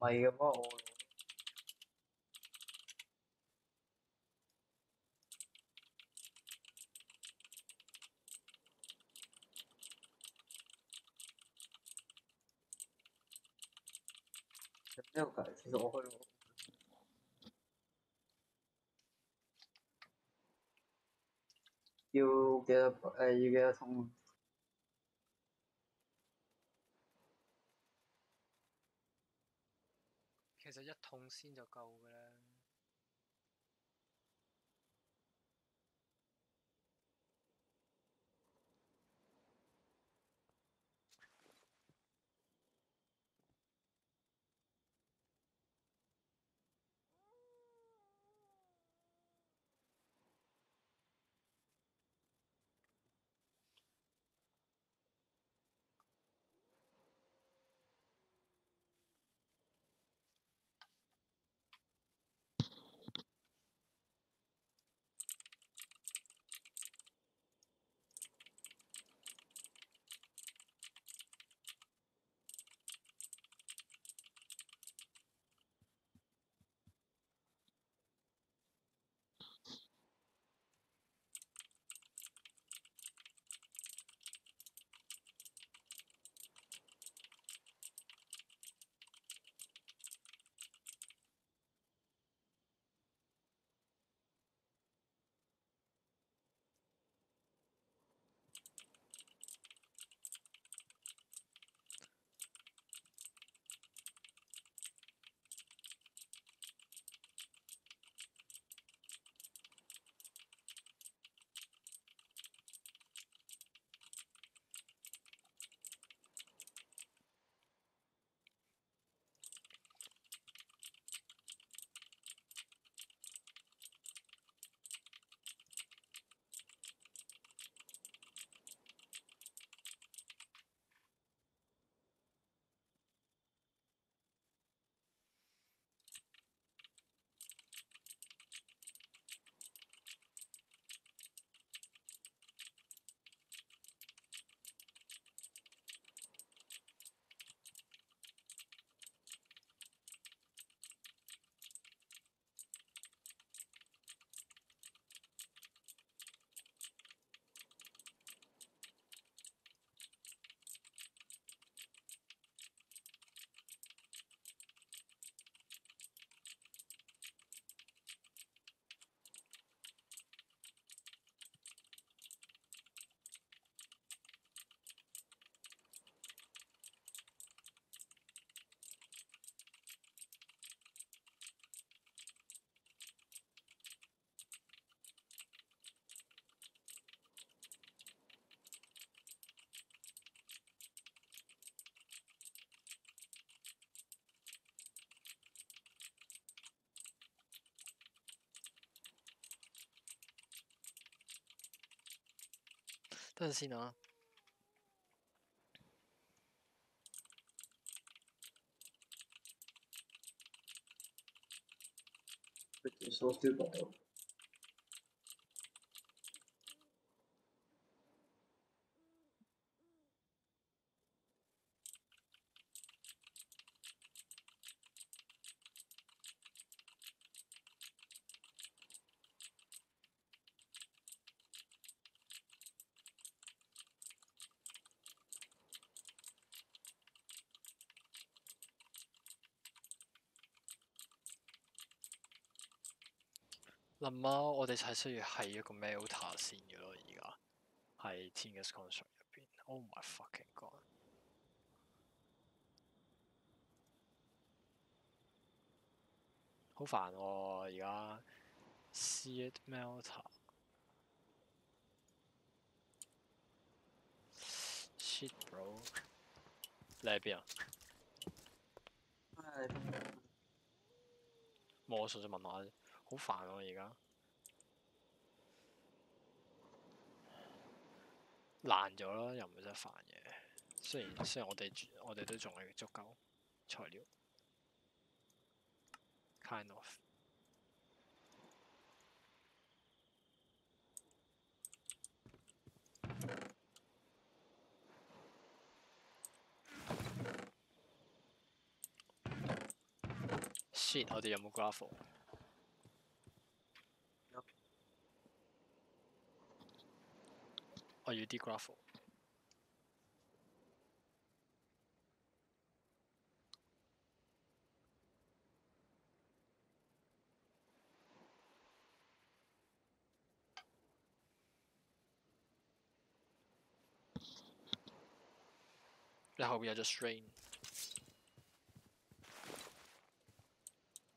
S2: 唔要嘅，誒要嘅痛。
S1: 其實一桶先就夠㗎啦。
S2: 楽しいな。別にそうしてるかも。
S1: 係嘛？我哋係需要係一個 m e l t a 先嘅咯，而家係天 s c o n s t r u c t 入邊。Oh my fucking god！好煩喎，而家 see it melt。a Shit, bro！嚟邊啊？冇，純粹問下啫。好煩咯，而家爛咗咯，又唔使得煩嘅。雖然雖然我哋我哋都仲係足夠材料。Kind of shit，我哋有冇 graph？or you degraph. 然后 we are just strain。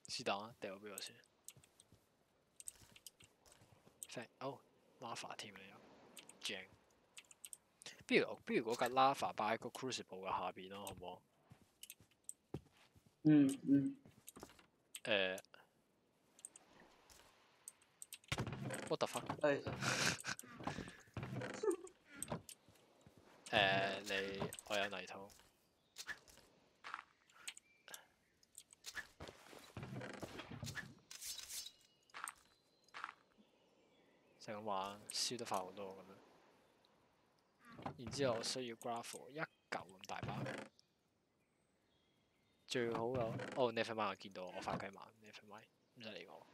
S1: 是但啊，掉俾我先。Thank，哦，麻煩添你又，正。不如不如嗰架 lava 摆喺个 crucible 嘅下边咯，好唔好？
S3: 嗯嗯。
S1: 誒，what the fuck？誒，*laughs* 你我有泥土，成咁玩，輸得快好多咁样。然之後需要 graph 一嚿咁大包，最好有哦 never mind 我見到我發雞盲 never mind
S2: 唔使理我。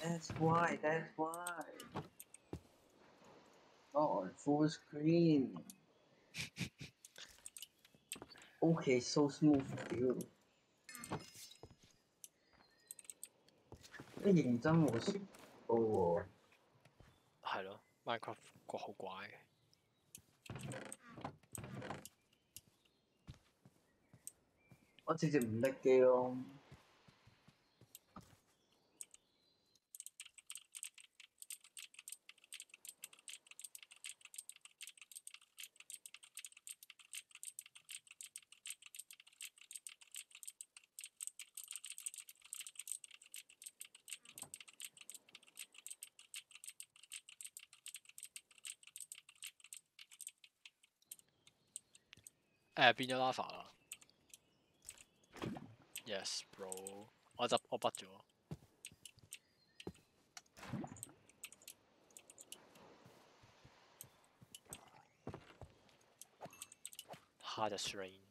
S2: That's why. That's why. Oh, on full screen. *laughs* okay, so smooth, dude. 認真我識喎。係咯。
S1: I c 佢 p 好怪嘅，
S2: 我直接唔拎机咯。
S1: I lava 啦。Yes bro，我執我筆咗。Hard oh, oh, as rain。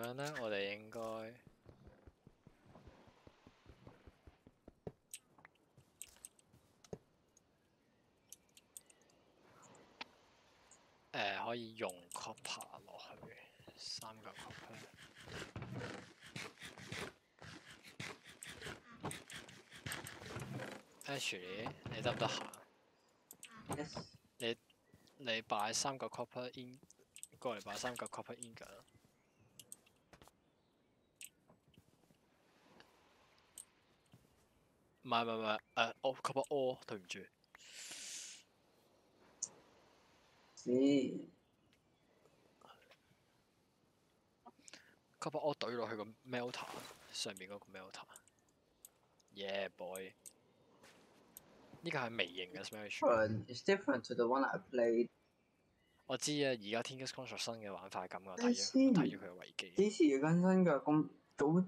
S1: 咁樣咧，我哋應該誒可以用 copper 落去三个 copper。a c t l l y 你得唔得行？你你摆三个 copper in，过嚟摆三个 copper in 㗎。唔系唔系唔系，诶、呃，我吸咗 all，对唔住。咦、嗯？吸咗 all 怼落去个 m e l t a 上面嗰个 m e l t e Yeah boy，呢个系微型嘅
S2: smash。It's d i f f e o t p l a
S1: y 我知啊，而家天 i n g s 新嘅玩法咁啊，睇住睇住佢嘅维基。几
S2: 时更新噶？咁早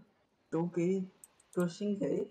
S2: 早几个星期？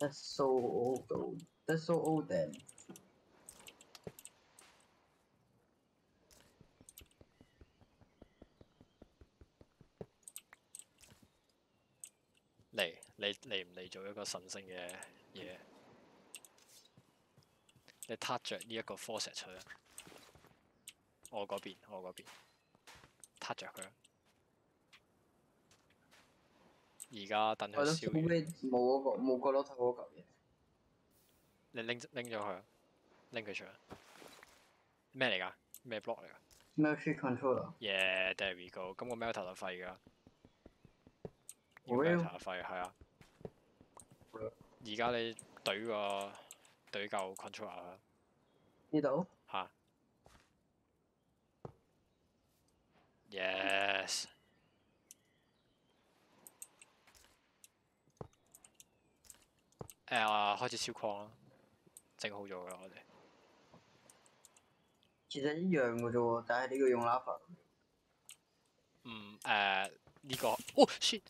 S2: That so old though. That so old then。
S1: 嚟，你嚟唔嚟做一個神聖嘅嘢？你 touch 呢一個科石取啊！我嗰邊，我嗰邊，touch 佢。而家等佢消嘅。冇咩，
S2: 冇个，個，冇嗰攞套嗰嚿嘢。
S1: 你拎拎咗佢，拎佢出嚟。咩嚟噶？咩 block 嚟噶
S2: m i l t control。
S1: Yeah, there we go。咁個 m e t e l 就廢噶。我有。m e t a 廢係啊。而家你怼個怼嚿 control 啊！呢度。吓。y e s 诶、啊！開始燒礦啦，整好咗嘅我哋。
S2: 其實一樣噶啫喎，但係呢個用喇叭。
S1: 唔誒
S2: 呢個，哦 shit！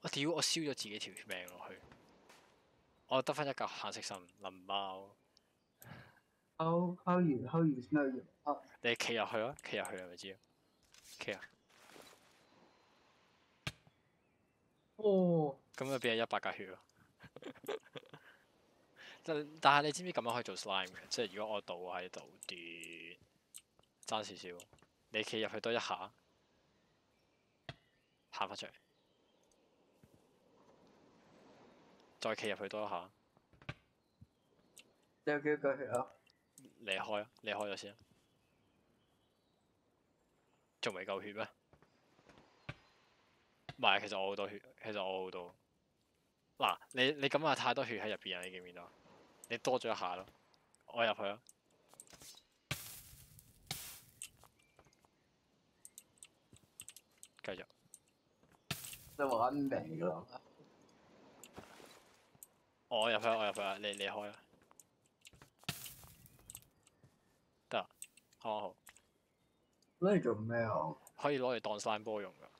S2: 我屌我燒咗自己
S1: 條命落去，我得翻一嚿黑色神林包。
S2: 好，好你
S1: 企入去啊，企入去係咪知？企入。
S2: 哦。咁就
S1: 變係一百格血咯。*laughs* 但系係你知唔知咁樣可以做 slime 嘅？即係如果我倒喺度跌，争少少，你企入去多一下，行翻出嚟，再企入去多一下，
S2: 有幾多血啊？
S1: 离開啊！開咗先仲未夠血咩？唔係，其實我好多血，其實我好多。嗱，你你咁啊，太多血喺入边啊！你见唔见到？你多咗一下咯，我
S2: 入去啊！继续。都玩你噶咯，
S1: 我入去，我入去啊！你你开啊，得，好好。
S2: 攞嚟做咩用？
S1: 可以攞嚟当沙波用噶。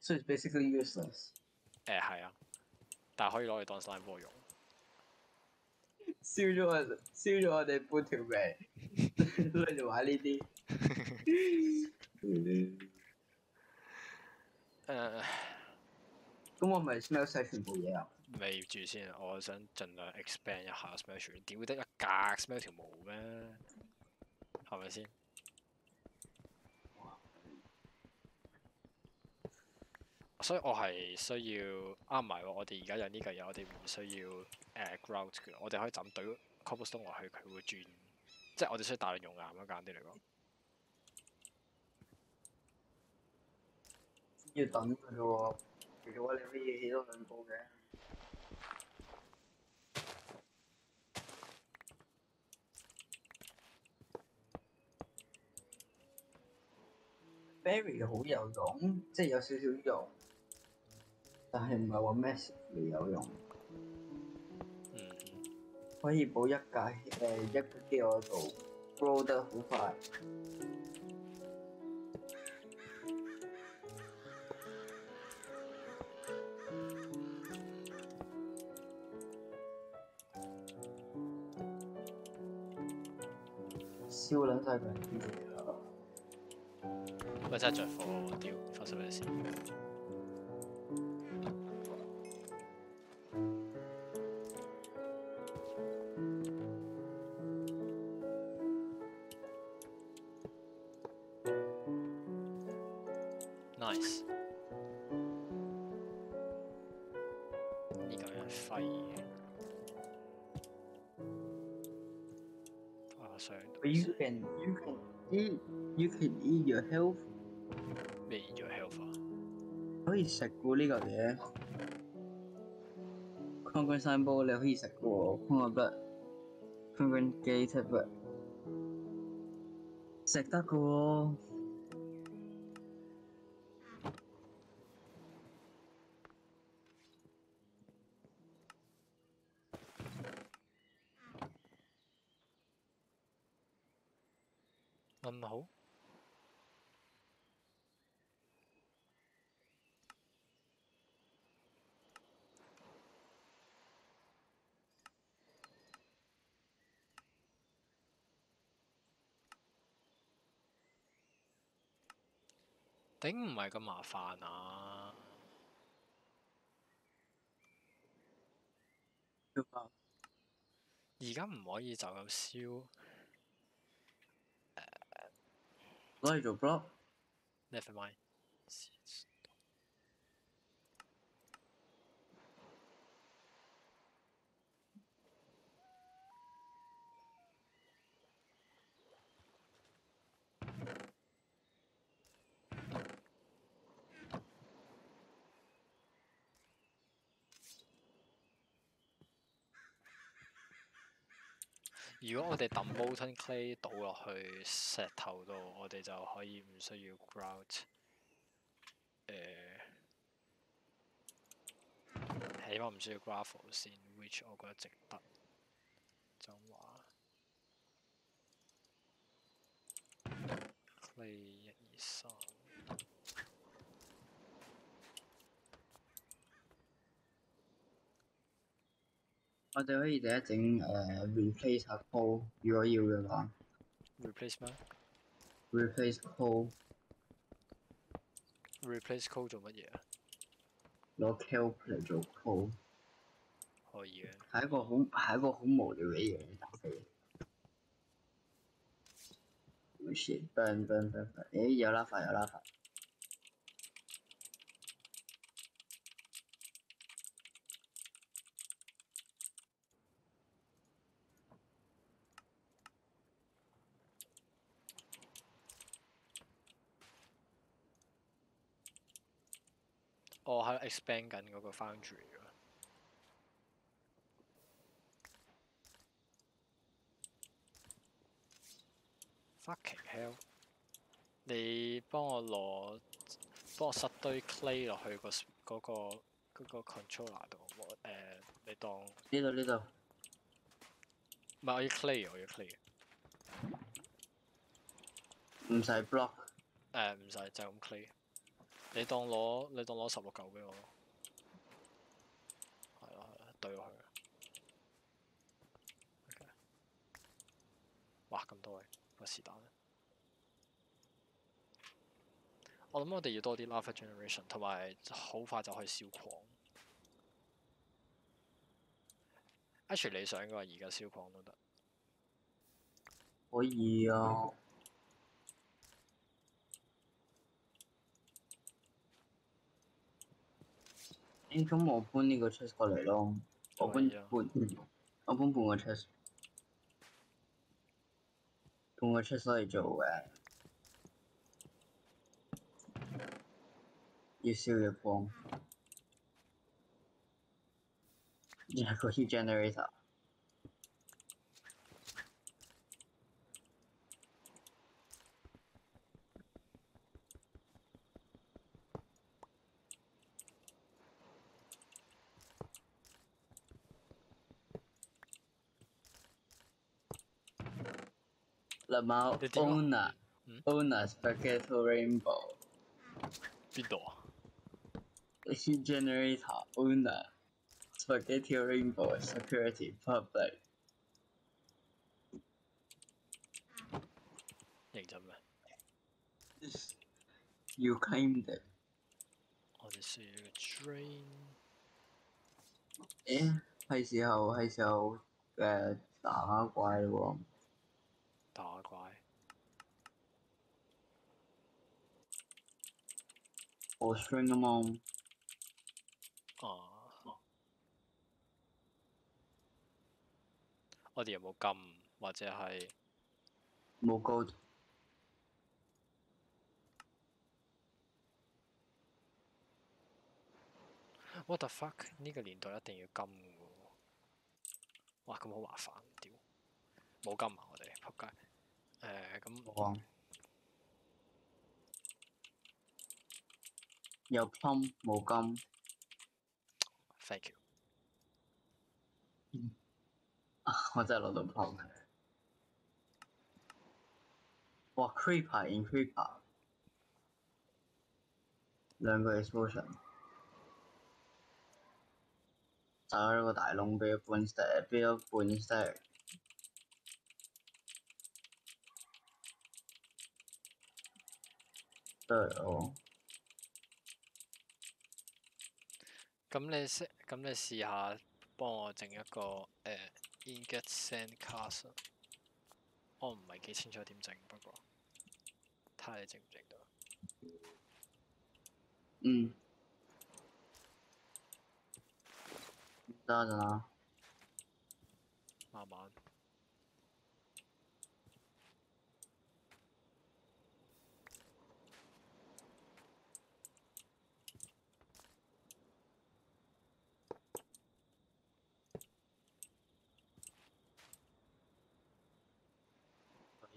S2: So it's basically useless. 誒係啊，但
S1: 系可以攞嚟當生火用。
S2: 燒咗我，燒咗我哋半條命嚟 *laughs* 玩呢啲。*laughs* 咁我咪 smell 晒全部嘢啊！
S1: 未住先，我想盡量 expand 一下 smell 全。點會得一格 smell 条條毛咩？係咪先？所以我係需要啱埋喎。我哋而家有呢嚿嘢，我哋唔需要誒 ground 嘅。我哋可以枕對 cobblestone 落去，佢會轉。即係我哋需要大量用岩咯，簡單啲嚟講。
S2: 要等嘅喎，其實我哋啲嘢起都兩步嘅。Berry 好有用，即係有少少用。但系唔係話咩未有用，可以补一屆誒一個機器人度 grow 得好快，燒冷曬台機器人，唔真係着火，
S1: 我屌發生咩事？
S2: can eat your health. They eat your health 啊？可以食嘅呢個嘢。抗菌散煲你可以食嘅喎，抗菌筆、抗菌機 tablet 食得嘅喎。
S1: 頂唔係咁麻煩啊！而家唔可以就咁燒，做 b l o i n 如果我哋抌 m o t e n clay 倒落去石頭度，我哋就可以唔需要 grout。诶，起碼唔需要 gravel 先，which 我覺得值得。就咁話。一、二、三。
S2: 我哋可以第一整誒 replace 下 call，如果要嘅話。replace 咩？replace call。
S1: replace call 做乜嘢啊？
S2: 攞 k i l p 嚟做 call。可以嘅。係一個好係一個好無聊嘅嘢打飛。冇事，嘣嘣嘣嘣，誒有拉發有拉發。
S1: expand 緊嗰個 foundry 咯。Fucking hell！你幫我攞，幫我塞堆 clay 落去個嗰個嗰個 controller 度。我誒，你當呢度呢度。唔係我要 clay，我要 clay。
S2: 唔使 block。
S1: 誒，唔使就咁 clay。你當攞你當攞十六嚿俾我，係咯，對佢。哇！咁多個是但，我諗我哋要多啲 Love Generation，同埋好快就可以燒狂。y 你想嘅话，而家燒狂都得，
S2: 可以啊。你可我搬呢個 chest 過嚟咯，我搬半，我搬半個 chest，半個 chest 可以做嘅，要燒嘅光，一個 heat generator。Lamau una hmm? una spaghetti rainbow. Bido. He generates una spaghetti rainbow security public. 認真咩？You This claimed it. 我哋需要個 train。誒，係時候係時候誒打怪咯喎！打怪，我酸啊
S1: 我哋有冇金或者系冇金？What the fuck？呢个年代一定要金喎！哇，咁好麻烦，屌冇金啊！我哋扑街。诶，咁我
S2: 有 p 冇金，thank you，我真系攞到 p u m 哇 creeper in creeper，两个 explosion，走咗个大窿俾一半死，俾咗半死。
S3: 哦，
S1: 咁你识，咁你试下帮我整一个诶，Inget s e n d c a s t 我唔系几清楚点整，不过睇下你整唔整到。
S2: 嗯。得啦。慢慢。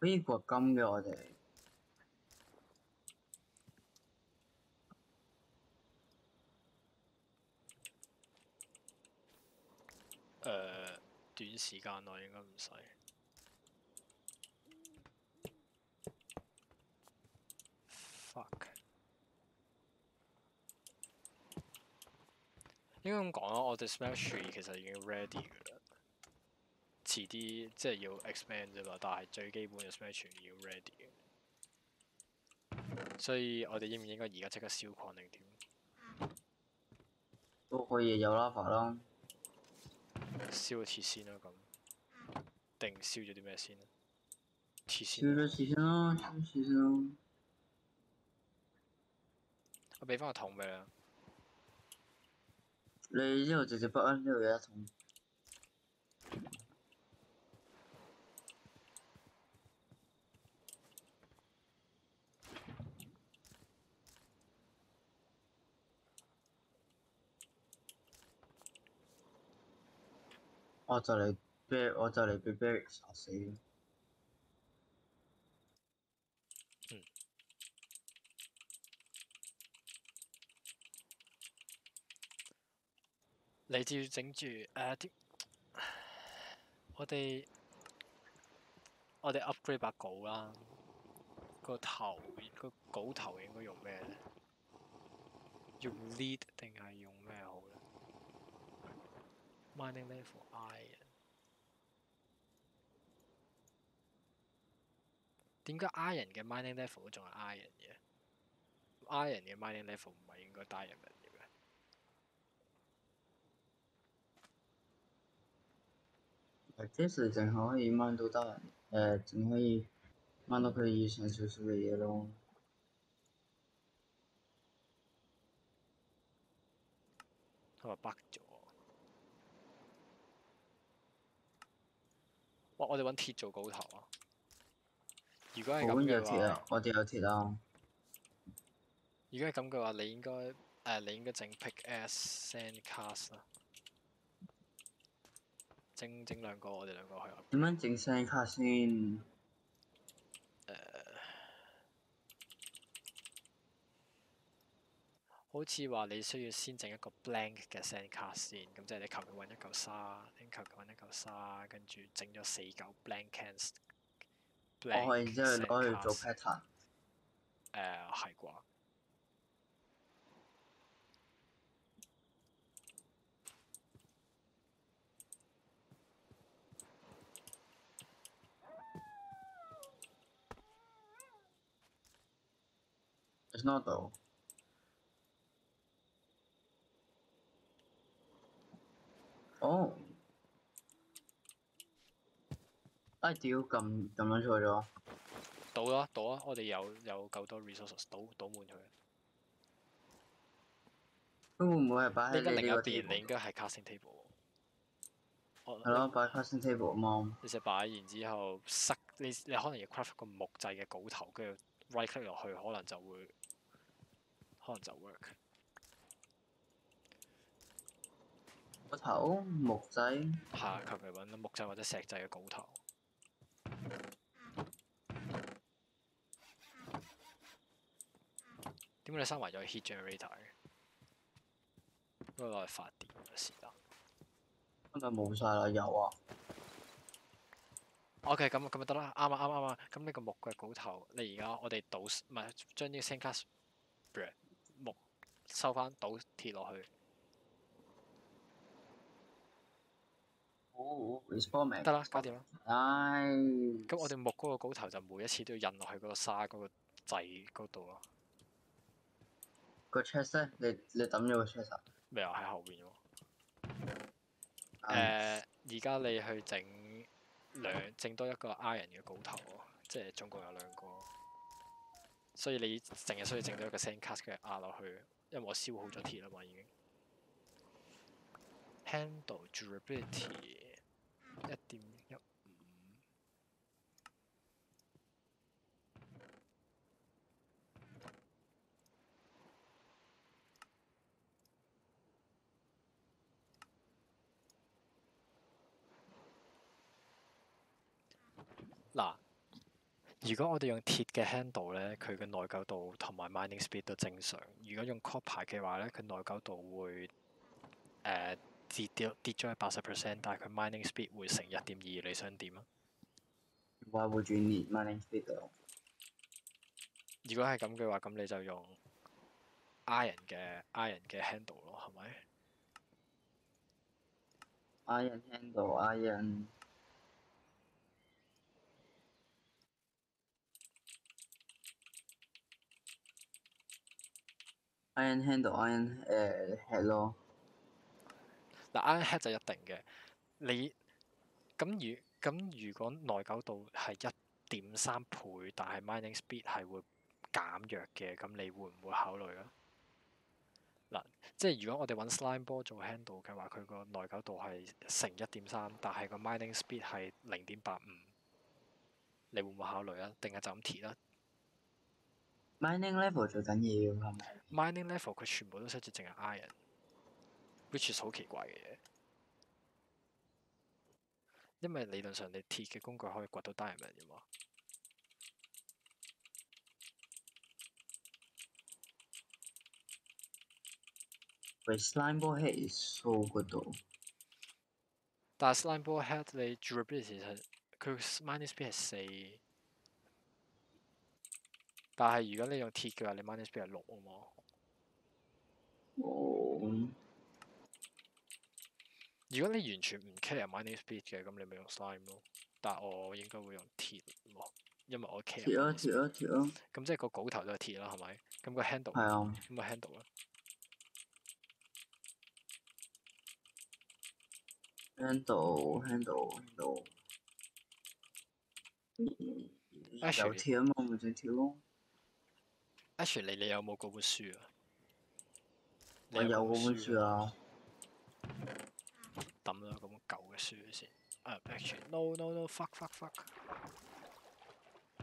S2: 呢個金嘅我哋，
S1: 誒短时间内应该唔使。Fuck，应该咁讲啦，我哋 special 其实已经 ready 噶啦。遲啲即係要 expand 啫嘛，但係最基本嘅 s p n s i o n 要 ready 嘅。所以我哋應唔應該而家即刻燒礦定點？
S2: 都可以有啦，法啦。
S1: 燒個鐵先啦，咁定燒咗啲咩先？
S2: 燒咗鐵先啦，燒鐵啦。
S1: 我俾翻個桶俾
S2: 你。你呢度直接不安，呢度有一桶。我就嚟俾我就嚟俾 Barry 殺死啦！
S1: 嚟整住誒啲我哋我哋 upgrade 把稿啦，個頭個稿頭應該用咩咧？用 lead 定係用咩好咧？Mining level I r o n 點解 I r o n 嘅 mining level 仲係 I r o n 嘅？I r o n 嘅 mining level 唔係應該 diamond 嘅？
S2: 誒，其實淨可以掹到 diamond，誒，淨可以掹到佢以以少少嘅嘢嘅咯。
S1: 係咪？哇！我哋揾鐵做稿頭啊！如果係咁嘅話，
S2: 我哋有鐵啊！
S1: 如果係咁嘅話，你應該誒，你應該整 pick as sand cast 啦，整整兩個我哋兩個去。
S2: 點樣整 sand cast 先？
S1: 好似話你需要先整一個 blank 嘅 sand 聲卡先，咁即係你求其揾一嚿沙，你求其揾一嚿沙，跟住整咗四嚿 blank c a n v a s
S3: b l a 之後攞去做 pattern。
S1: 誒，係啩
S2: ？It's not though. 哦，哎屌，撳撳样错咗，
S1: 倒啦倒啦，我哋有有夠多 resources，倒倒滿佢。
S2: 会唔會係擺喺你嗰個。你喺另一你應該
S1: 係 casting table。係咯，擺 casting
S2: table 啊嘛。
S1: 你成擺，然之後塞你你可能要 craft 個木製嘅稿頭，跟住 right click 落去，可能就會能就 work。
S2: 个头木
S1: 仔，系求其搵个木制或者石制嘅古头。点解你生围有 heat generator？因为攞嚟发电嘅时间。
S2: 今日冇晒啦，有啊。
S1: OK，咁咁咪得啦，啱啊啱啱啊，咁呢个木嘅古头，你而家我哋倒唔系将呢个声卡木收翻倒铁落去。得啦，搞掂啦。咁我哋木嗰个稿头就每一次都要印落去嗰个沙嗰个掣嗰度咯。
S2: 个 chest 咧，你你抌咗个 chest
S1: 未？啊，喺后边喎。诶，而家你去整两，整多一个 iron 嘅稿头，即系总共有两个。所以你净系需要整到一个 sandcast 嘅压落去，因为我消耗咗铁啦嘛，已经。Handle durability。一點一五。嗱，如果我哋用鐵嘅 handle 咧，佢嘅耐久度同埋 mining speed 都正常。如果用 copper 嘅話咧，佢耐久度會誒。跌跌咗係八十 percent，但係佢 mining speed 會成一点二，你想点啊
S2: ？Why w o l d o need mining speed？
S1: 如果系咁嘅话，咁你就用 Iron 嘅 Iron 嘅 handle 咯，系咪？Iron
S2: handle，Iron，Iron handle，Iron 誒 Hello。Iron Head 就一定
S1: 嘅，你咁如咁如果耐久度係一點三倍，但係 mining speed 係會減弱嘅，咁你會唔會考慮啊？嗱，即係如果我哋揾 Slime Ball 做 handle 嘅話，佢個耐久度係乘一點三，但係個 mining speed 係零點八五，你會唔會考慮啊？定係就咁鐵啦
S2: ？Mining level 最緊要係咪
S1: ？Mining level 佢全部都使住淨係 Iron。which is 好奇怪嘅嘢，因為理論上你鐵嘅工具可以掘到 diamond 嘅嘛。
S2: 但 slime ball head is so g o
S1: 但 slime ball head 你 durability 係佢 minus s p e 係四，但係如果你用鐵嘅話，你 minus s p e 係六啊嘛。如果你完全唔 care m 買 new speed 嘅，咁你咪用 slime 咯。但我應該會用鐵咯，因為我 care。咁即係個稿頭就係鐵啦，係咪？咁個 handle，啊，咁個
S2: handle 啊。handle handle handle。又鐵啊嘛，咪再 l 咯。阿你你有冇嗰本書啊？
S1: 我有嗰本書啊。書先，啊，back 傳，no no no fuck fuck fuck，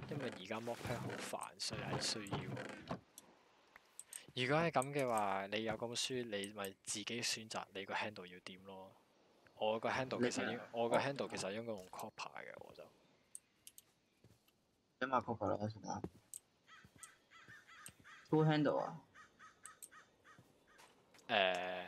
S1: 因為而家 mock a 摸 k 好煩，所以係需要。如果係咁嘅話，你有咁書，你咪自己選擇你個 handle 要點咯。我個 handle 其實應，我個 handle 其實應該用 c o p 牌嘅，我就。
S2: 想買 c o p 牌啦，係咪啊？都 handle 啊？誒。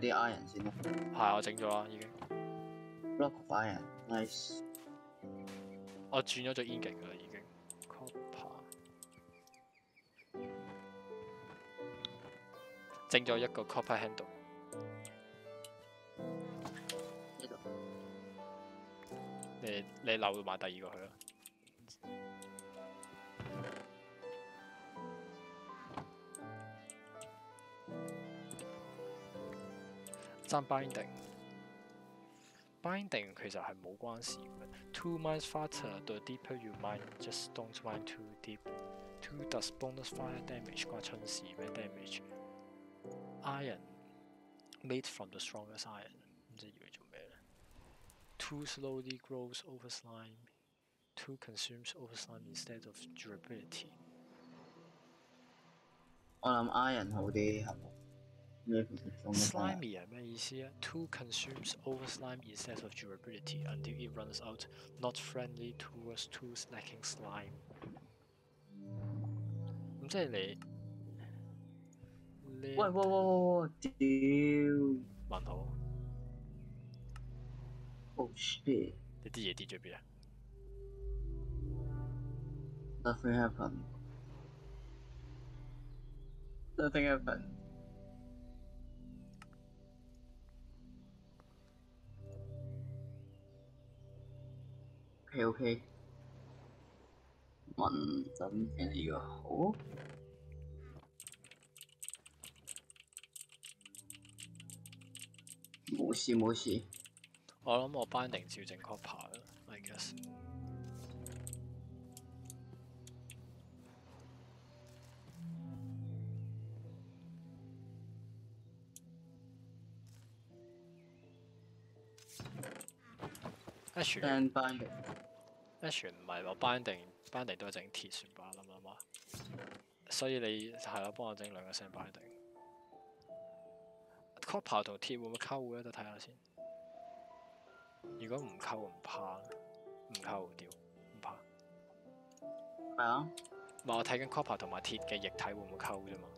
S2: 啲 Iron 先咯，係我整咗啦，已經。Rock Iron，nice。
S1: 我转咗做 Engine 啦，已经。Copper。整咗一个 Copper Handle。呢度。你你留埋第二个去啦。生 binding。binding 其實係冇關事嘅。Two minds faster, the deeper you mine, just don't mine too deep. Two does bonus fire damage 關春事咩 Iron made from the strongest iron. iron，唔知要做咩咧？Two slowly grows over slime. Two consumes over slime instead of durability。
S2: 我諗 iron 好啲係冇。Slime
S1: see 2 consumes over slime instead of durability until it runs out, not friendly towards two snacking slime. 咁即係你，你喂喂
S2: 喂喂喂，屌！問好。Oh Nothing happened. Nothing happened. O.K.，問緊佢好，冇事冇事。
S1: 我諗我班定照正 c o p 啦 i guess。
S2: 全一
S1: 全唔係話班定班定都係整鐵船板諗諗下，所以你係咯幫我整兩個錳班定，e r 同鐵會唔會溝嘅？再睇下先。如果唔溝唔怕，唔溝屌唔怕。係啊，唔係我睇緊 copper 同埋鐵嘅液體會唔會溝啫嘛？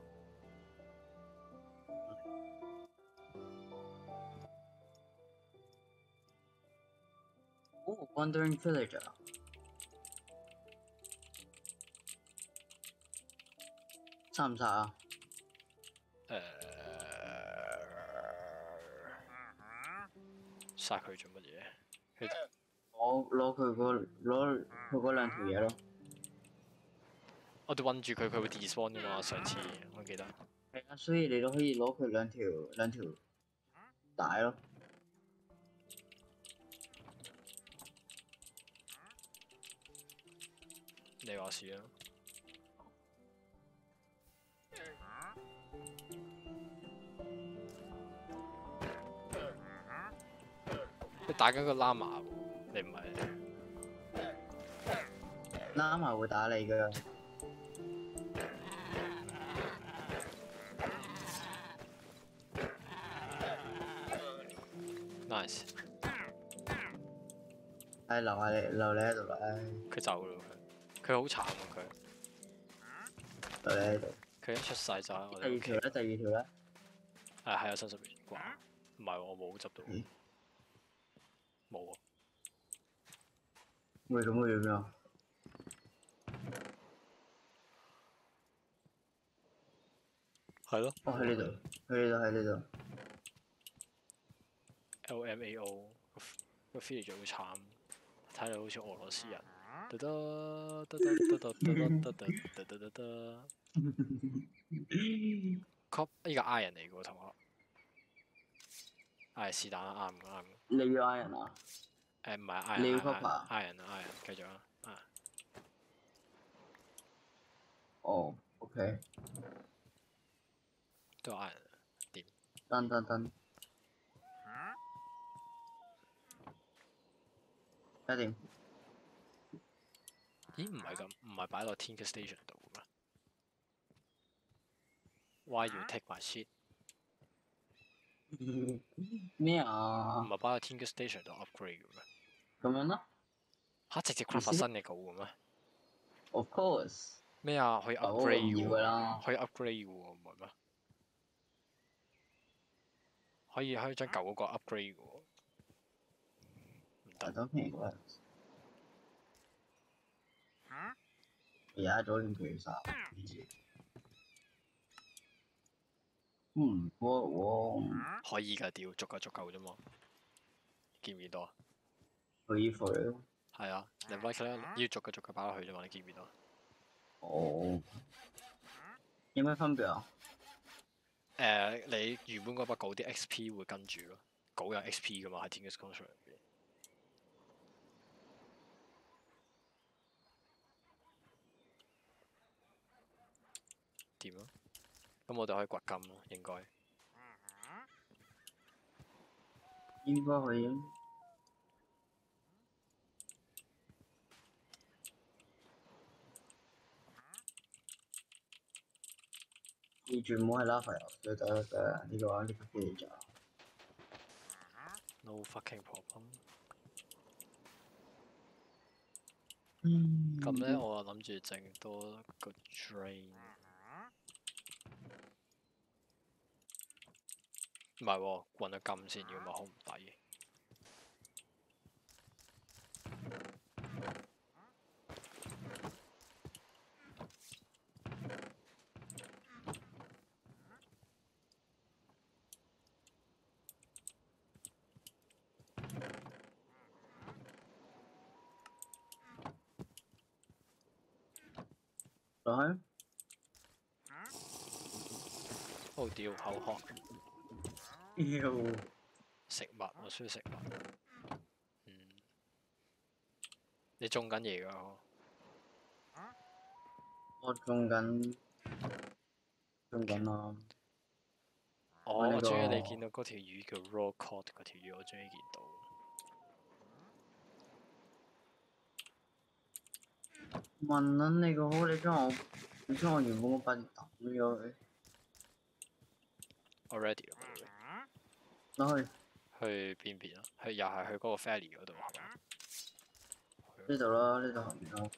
S2: 哦，wandering village，r 做乜事啊？
S1: 誒，殺佢做乜嘢？
S2: 我攞佢個攞佢嗰兩條嘢咯。
S1: 我哋韞住佢，佢会 d e s b
S2: a n 噶嘛？上次我记得。系啊，所以你都可以攞佢两条两条带咯。
S1: 你又事啊。你打緊個喇嘛，你唔係
S2: 喇嘛會打你㗎。
S1: Nice！係留喺你，留你喺度啦。佢走咗。佢好惨啊佢，佢一出世就，我哋。第
S2: 二条咧，第二条咧，
S1: 系係有三十元，唔系我冇执到，冇喎。
S2: 我哋做乜嘢先啊？系咯。哦，喺呢度，喺呢度，喺呢
S1: 度。LMAO，个 Felix 好惨，睇嚟好似俄罗斯人。得得得得得得得得得得得！哼哼哼哼哼！靠，依个 I 人嚟嘅同学系是但啊，啱唔啱？你要 I 人啊？诶，唔系 I 人，I 人，I 人，I 人，继续啊！啊！
S2: 哦，OK，得 I 人，顶！等等等。啊？啊？顶！
S1: 咦，唔係咁，唔係擺落 Tinker station 度嘅咩？Why you take my shit？
S2: 咩啊？唔係
S1: 擺 Tinker station 度 upgrade 嘅咩？
S2: 咁樣咯，嚇直接 c r e a t 新嘅狗嘅咩？Of course。咩
S1: 啊？可以 upgrade 嘅，可以 upgrade 嘅喎，唔係咩？可以可以將舊嗰個 upgrade 嘅喎。
S3: 唔得
S2: 而家左面巨杀，嗯，我我可以噶
S1: 屌，足够足够啫嘛，见唔见多？
S2: 去衣服咯，
S1: 系啊，你威士 lane 要逐个逐个摆落去啫嘛，你见唔见到？
S2: 哦，有咩分别啊？
S1: 诶，你原本嗰笔九 D X P 会跟住咯，九有 X P 噶嘛，喺 r 际 c t 點咯？咁我哋可以掘金咯，應該
S2: 應該可以。你仲冇係拉肥啊？呢個呢個叫做。
S1: No fucking problem。咁咧，我啊諗住整多個 train。唔係喎，揾咗金先，要咪好唔抵。嘅。好屌，好渴。要食物，我需要食物。嗯，你种紧嘢噶？
S2: 我种紧，种紧啊！我最中意你
S1: 见到嗰条鱼叫 r a w Cod 嗰条鱼，我最中意见
S2: 到。问紧你噶好？你将我，你将我原本我班达咗佢。a l r e a d y 去
S1: 去辨別咯，去又系去嗰个 ferry 嗰度。系
S2: 呢度啦，呢度行面啦。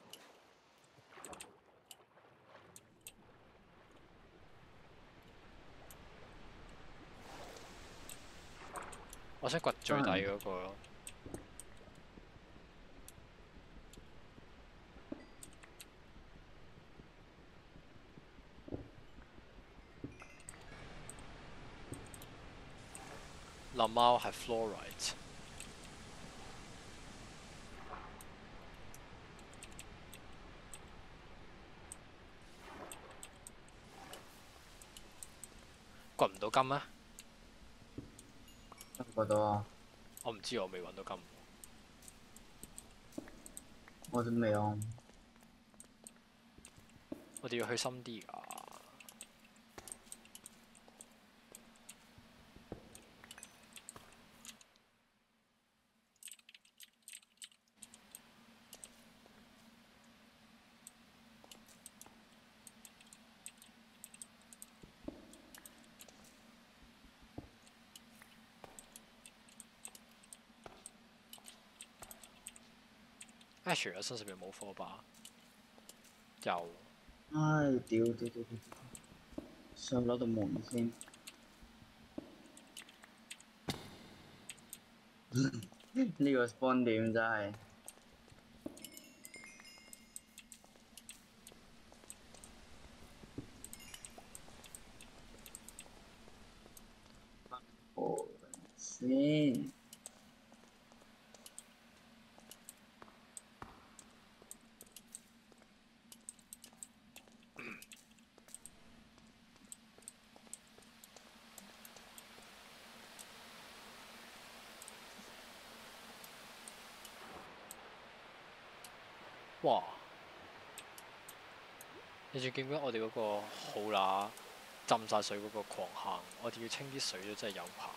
S1: 我想掘最大嗰個。粒貓係 fluorite。掘唔到金咩？掘到啊！我唔知，我未揾到金。
S2: 我都未啊！
S1: 我哋要去深啲㗎。除咗身上面冇火把，有。
S2: 唉，屌，屌，屌，上樓度望先，呢個 spawn 点真系～
S1: 你見唔見我哋嗰個號乸浸晒水嗰個狂坑？我哋要清啲水都真係有排。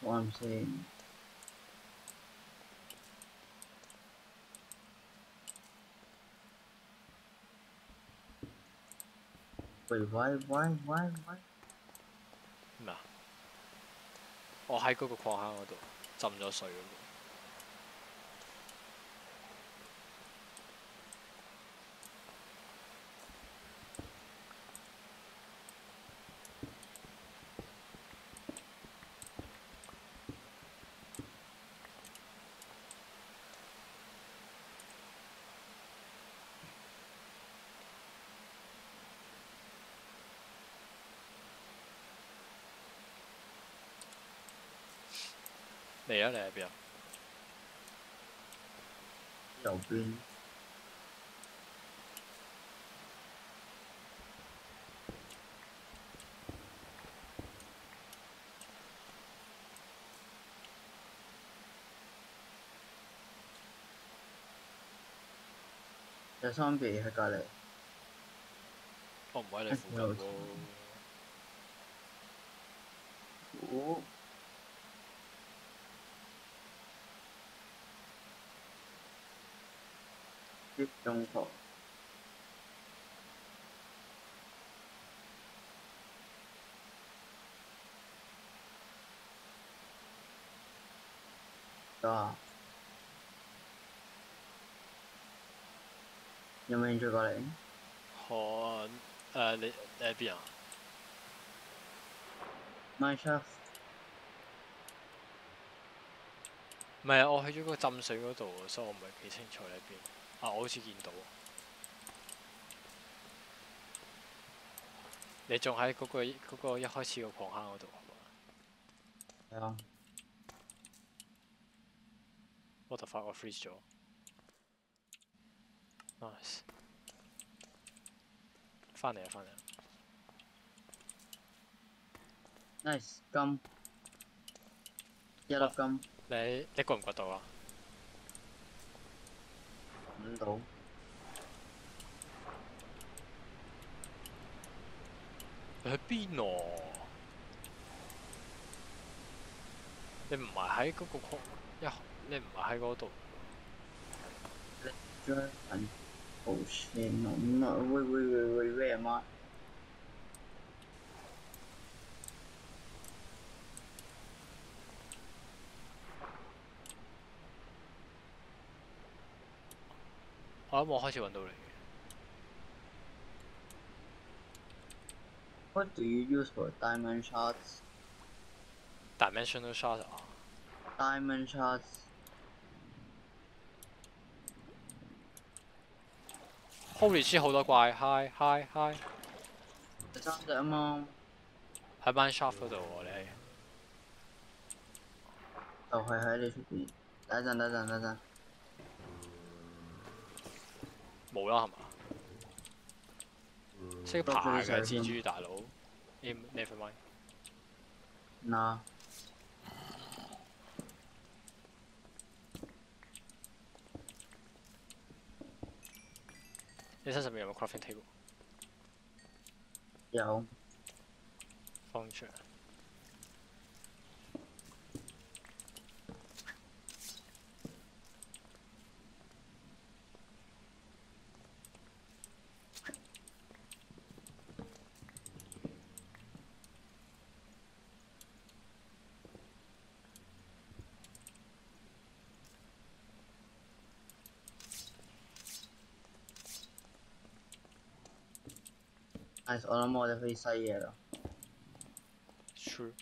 S2: 我唔知。喂喂
S1: 喂喂喂！嗱，我喺嗰個狂坑嗰度浸咗水嚟啊！你喺邊啊？右邊。
S2: 有三幾喺隔離。
S1: 我唔喺你附近
S2: 喎。我。
S3: 中江河，
S2: 啊，有冇人趣过咧？
S1: 好，誒，你喺邊啊？m 咩車？唔係啊！我去咗個浸水嗰度，所以我唔係几清楚喺邊。啊！我好似見到，你仲喺嗰個嗰個一開始個狂坑嗰度。係啊。我條發我 free z e 咗。Nice。翻嚟啊，翻嚟。Nice，金。一粒金。你你過唔過到啊？搵到？喺邊咯？你唔係喺嗰個空？一，你唔係喺嗰度？好咩？我冇開始揾到你。
S2: What do you use for diamond shots?
S1: Dimensional shots 啊
S2: ！Diamond shots。
S1: 好容易好多怪，嗨嗨嗨！第三隻啊嘛。喺班 shop 嗰度喎，你。
S2: 哦，系系你，第一陣第陣等陣。
S1: 冇啦，系嘛？识爬嘅蜘蛛大佬，never m 嗱，你身上面有冇 crafting table？有。放出
S2: Mas ela mora vai sair yellow. Sure.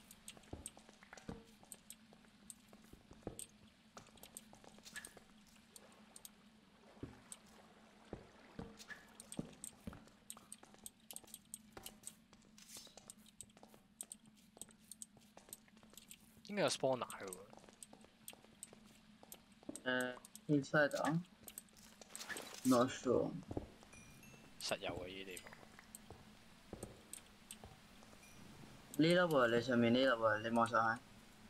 S2: Inga spawn uh, Not sure. 呢粒喎，你上面呢粒喎，你望上下。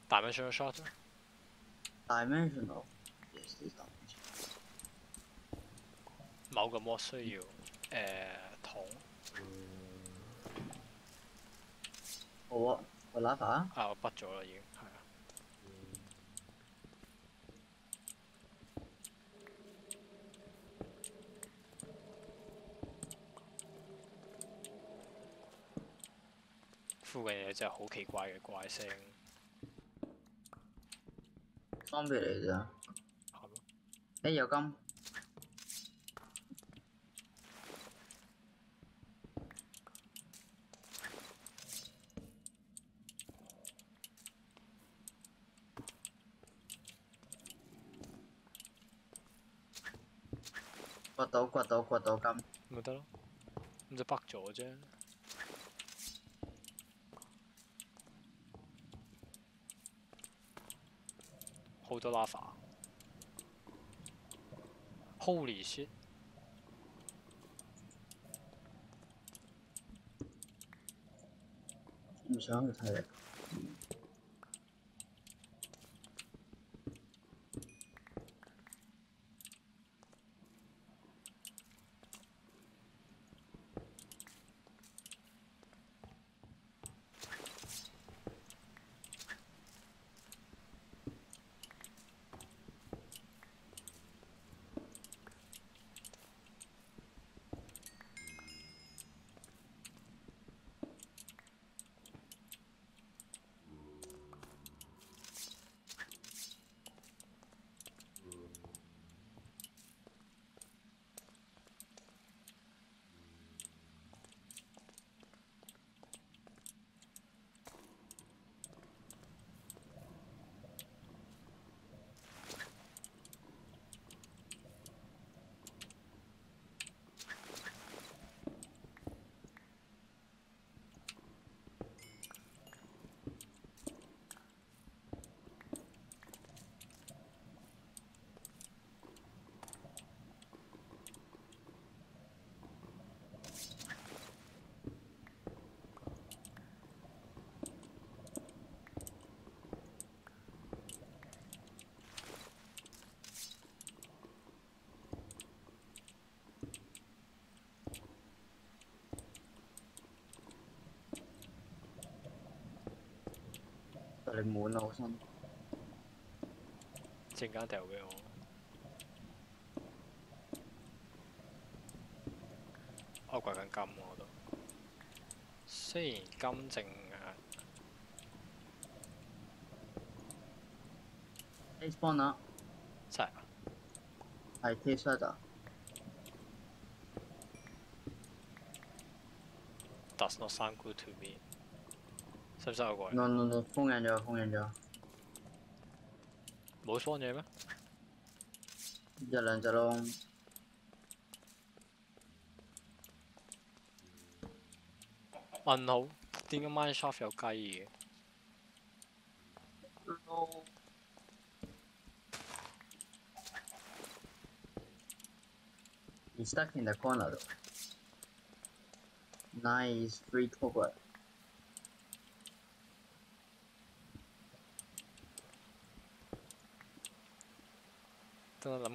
S2: 大咩 short short 啫。大咩全到？
S1: 某个魔需要。誒桶。我我拉下。啊！我畢咗啦经。就系好奇怪嘅怪声。
S2: 装备嚟咋？係咯，哎有金，我到掘到掘到金，
S1: 咪得咯，唔知撻咗啫。多拉法，后里些，
S2: 你想给他？你滿啦，好心，
S1: 正佳掉俾我，我掛緊金我都。雖然金正啊 a s p a w n e 真係，
S2: 係 T s p a w n e
S1: d o e s n o t s o u n d g o o d t o m e 使唔使我過嚟？唔唔唔，
S2: 封印咗，封印咗。冇雙嘢咩？一
S1: 兩隻咯。問好，點解 Minecraft 有雞嘅
S2: ？He's stuck in the corner though. Nice free cover.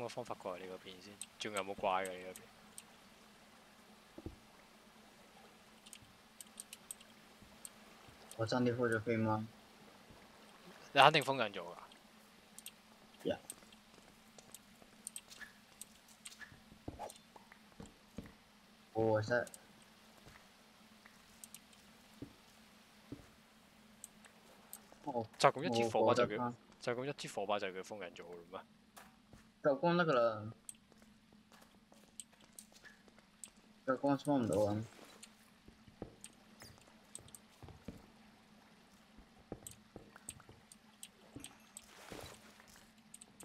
S1: 方法过嚟你嗰邊先，仲有冇怪嘅你嗰邊？
S2: 我真啲開咗飞吗？
S1: 你肯定封人做
S2: 㗎。呀！哦，我係就咁一支火把就叫
S1: 就咁一支火把就叫封人咗啦咩？
S2: 学校だから、学校の島なんだわ。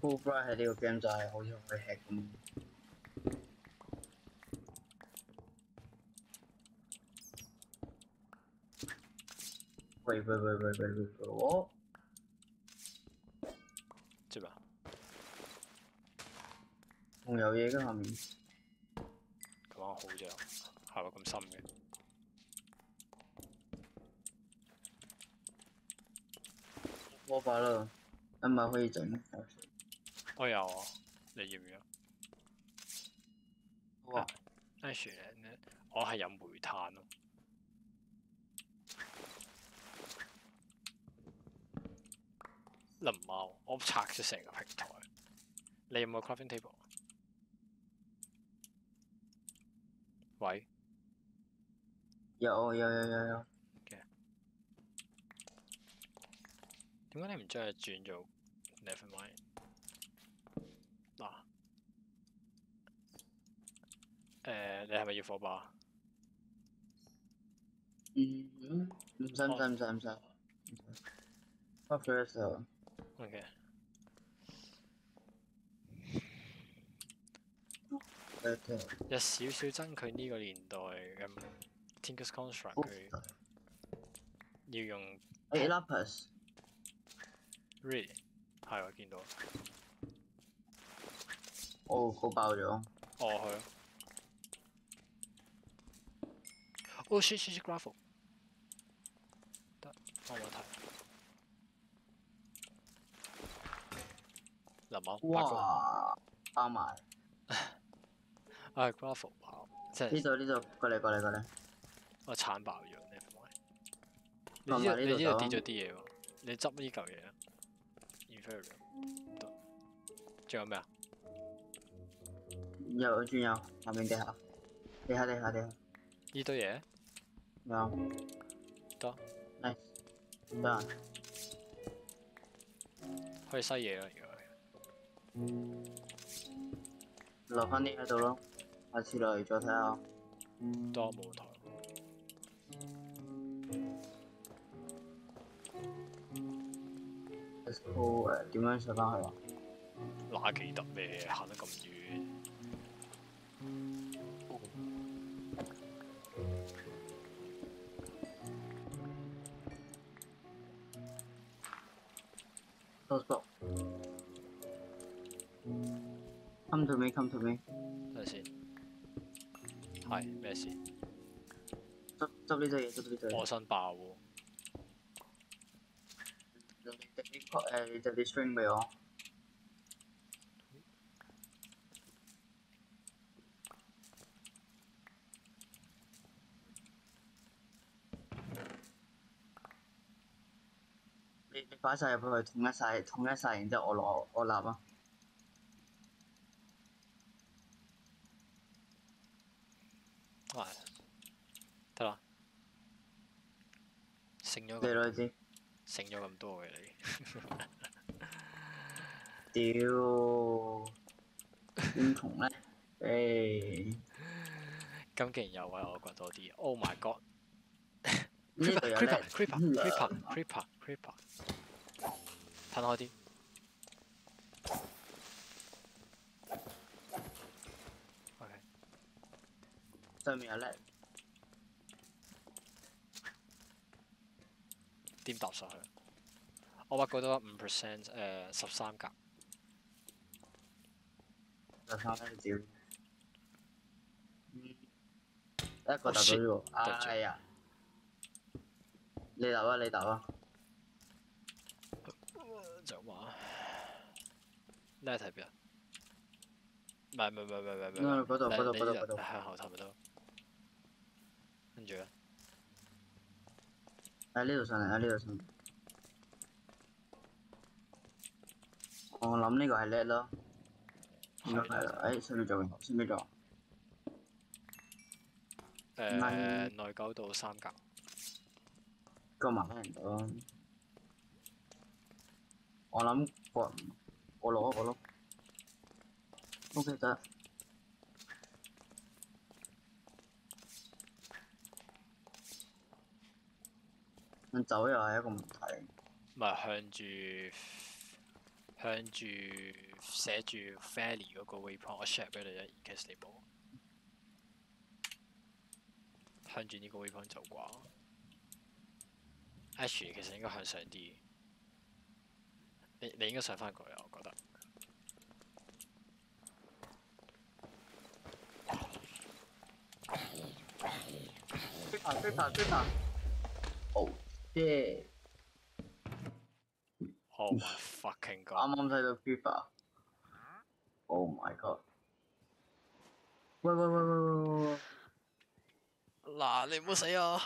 S2: Cool Bra 喺呢個 game 就係好似去 hack 咁。喂喂喂喂喂喂，我〜有嘢噶下面，咁
S1: 样好啫，系咪咁深嘅？
S2: 我发咯，你咪可以整。
S1: 我有啊，你要唔要？哇！睇船咧，我系有煤炭咯。林茂，我拆咗成个平台，你有冇 crafting table？
S2: 位？有有有有有。
S1: 嘅。點解你唔將佢轉做 Never mind？嗱、啊，誒、呃，你係咪要火把？
S2: 嗯，唔使唔使唔使唔使。我 first 啊。
S1: Okay. 有少少憎佢呢個年代嘅 Tinker’s Construct，佢要用。e l a p u s r e a l l y 係我見到。
S2: 哦，我爆咗。哦，係。
S1: 哦，shit 系。我试试试 g r a p p l
S2: 得，我冇睇。林冇，八中，八米。
S1: 我係 Gravel 跑，即係呢度呢度過嚟過嚟過嚟。我鏟爆咗你呢度你呢度跌咗啲嘢喎，你執呢嚿嘢啦。Inferior 得，
S2: 仲有咩啊？有仲有下面地下，地下地下地下。呢堆嘢？有。得。Nice。得。
S1: 可以篩嘢啦，而
S2: 家。留翻啲喺度咯。下次嚟再睇下。多舞台。Let's go 誒點樣上翻去啊？
S1: 哪記得咩？行得咁遠。
S2: Stop stop. Come to me, come to me.
S1: 系咩事？執執呢堆嘢，執呢堆。我身爆喎！
S2: 你你你拍誒，你你你你擺晒入去統一晒，統一晒，然之後我攞我立啦。
S1: 几来之？剩咗咁多嘅你？
S2: 屌，点同咧？
S1: 诶，咁既然又为我掘咗啲，Oh my g o d c r e e p e r c r e e p e r c r e e p e r c r e e p e r c r e e p e r 喷 r e e p e r 摊开啲。O.K. 将面嚟。點搭上去？我畫過多五 percent，誒十三格。
S2: 十三啲點？一個達到咗，哎呀！你搭啊，你搭啊！就話
S1: 咩題目？唔係唔係唔係唔係唔係，嚟嚟嚟嚟，還好差唔多。跟住咧。
S2: 喺呢度上，喺呢度上，我谂呢个系叻咯，应该系咯。哎，先做做先，先咩做？诶，
S1: 内九到三格，
S2: 够嘛？差唔多。我谂我我攞，我攞，O K 得。
S1: 走又係一個問題，唔係向住向住寫住 f i r r y 嗰個 a y p o n t 我 share 俾你啫，case table。向住呢個 a e p o n t 走啩？H 其實應該向上啲，你你應該上翻佢嘅，我覺得。追查追追
S2: 耶！Oh, fucking god！啱啱睇到 s i p e r o h my god！喂喂喂喂喂喂！嗱，你唔好死啊！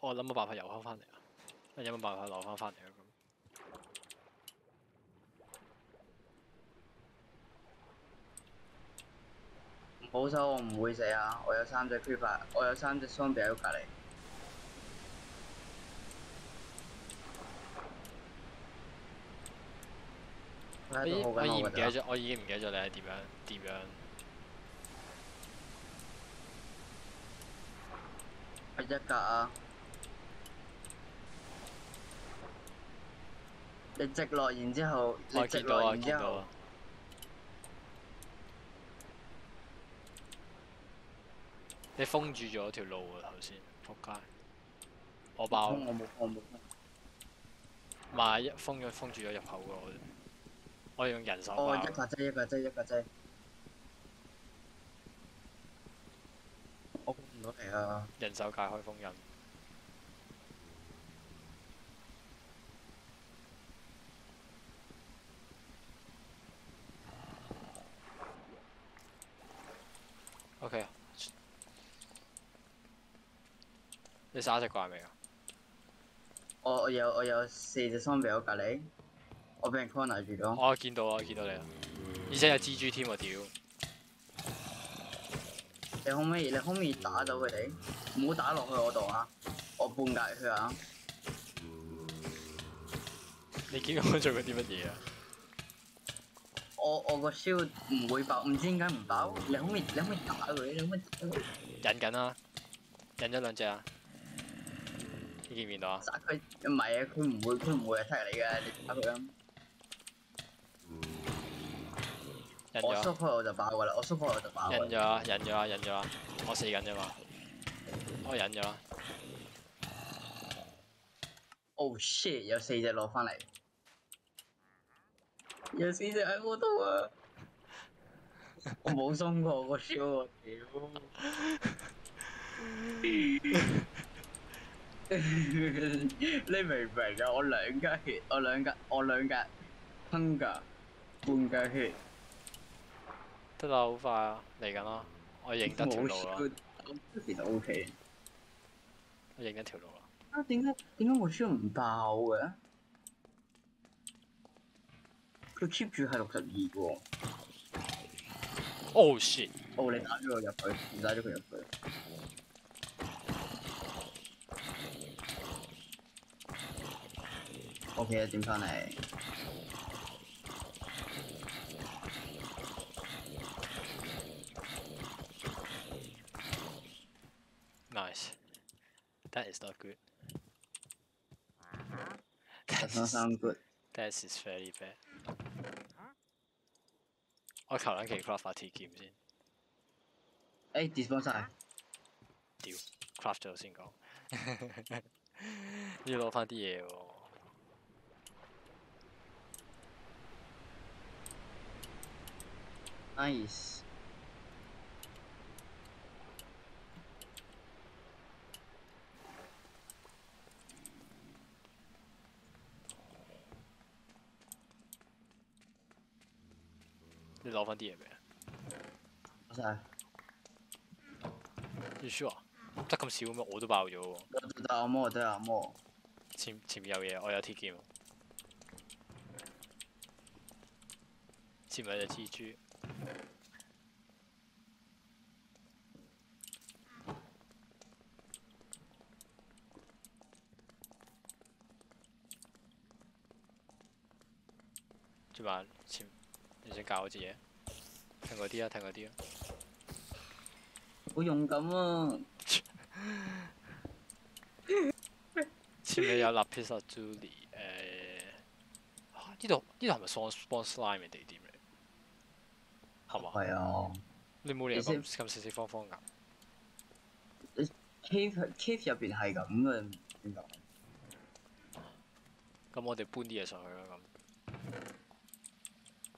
S1: 我谂个办法游翻翻嚟啊！有冇办法留翻翻嚟啊？
S2: 保守我唔会死啊！我有三只 s i p e r 我有三只双臂喺隔篱。我我已經唔記得咗，
S1: 我已經唔記得咗你係點樣點樣。
S2: 係一格啊！你直落，然之後你直落，然之後
S1: 你封住咗條路啊！頭先。仆街！我爆！我冇，我冇。咪一封咗，封住咗入口個。我用人手。哦，一格
S2: 啫，一格啫，一格啫。
S1: 我估唔到嚟啊！人手解開封印。O.K. 你使咗怪未
S2: 啊？我有我有四只双我隔篱。我被人 c o r o l 住咗。
S1: 我見到我見到你啊！而且有蜘蛛添啊，屌！
S2: 你可唔可以你可唔可以打到佢哋？唔好打落去我度啊！我半格血啊！你今我做過啲乜嘢啊？我我個燒唔會爆，唔知點解唔爆？你可唔可以你可唔可以打佢？忍緊啦，忍咗兩隻啊！你見唔見到啊？唔係啊！佢唔會佢唔會係踢你㗎，你打佢啊！我缩开我就爆噶啦，我缩开我就爆忍
S1: 咗，忍咗，忍咗，我死紧啫嘛，我忍咗。
S2: Oh shit！有四只攞翻嚟，有四隻喺我度啊！我冇鬆過，我笑我屌。*laughs* 你明唔明啊？我兩格血，我兩格，我兩格，空格半格血。得啦，
S1: 好快啊，嚟緊啦，我認得條路啦。O K，我認得條路啦。
S2: 啊，點解點解我輸唔爆嘅？佢 keep 住係六十二喎。Oh shit！哦，你打咗佢入去，你打咗佢入去。O K，點翻嚟？
S1: Nice. That is not good.
S2: Uh-huh. That does not sound good.
S1: That is very bad. I can't get craft RT TQ machine.
S2: Hey, dispose I.
S1: Deal. Craft *laughs* eh, oh.
S2: Nice. 攞翻啲嘢没。唔啊？
S1: 继续啊，得咁少咩？我都爆咗喎。得阿莫得阿莫。前前面有嘢，我有鐵劍。前邊有隻蜘蛛。轉埋前。就算教我啲嘢，听嗰啲啊，听嗰啲啊。
S2: 好勇敢啊！*laughs*
S1: 前面有立披 u l i 誒，嚇！呢度呢度係咪 Spawn Spawn l i n e 嘅地點
S2: 嚟？係嘛？係啊。
S1: 你冇理由咁四四方方㗎
S2: c a e case 入邊係咁嘅，
S1: 點解？咁我哋搬啲嘢上去啦，咁。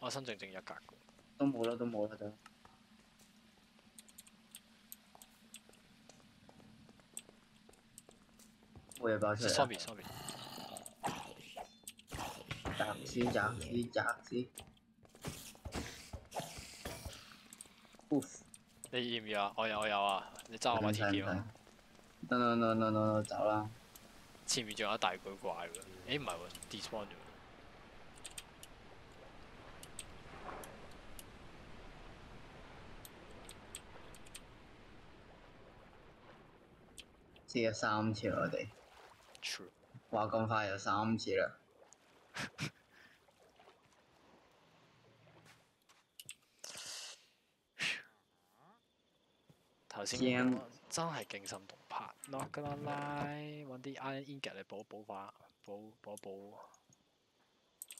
S1: 我身正正一格，
S2: 都冇啦，都冇啦，都。会爆出嚟。炸死！炸死！炸死！
S1: 你要唔要啊？我有，我有啊！你揸我咪天剑。得
S2: 等得等得得，走
S1: 啦！前面仲有一大鬼怪喎，誒唔係喎 d i s p a n 咗。
S2: 跌咗三次我哋，话咁快又三次啦！
S1: 头先真系惊心动魄，啦啦啦！搵啲 Iron Ingot 嚟补补翻，补补补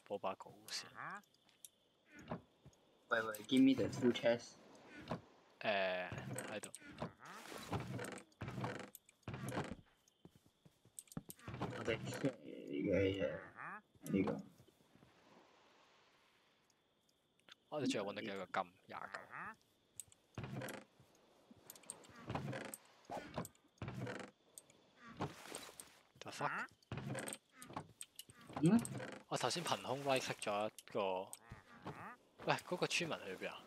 S1: 补把股
S2: 先。喂喂，Give me the two chests。诶，喺度。
S1: 呢个，我哋最后搵到几个金？廿九。the fuck？嗯？我头先凭空威熄咗一个。喂，嗰个村民去边啊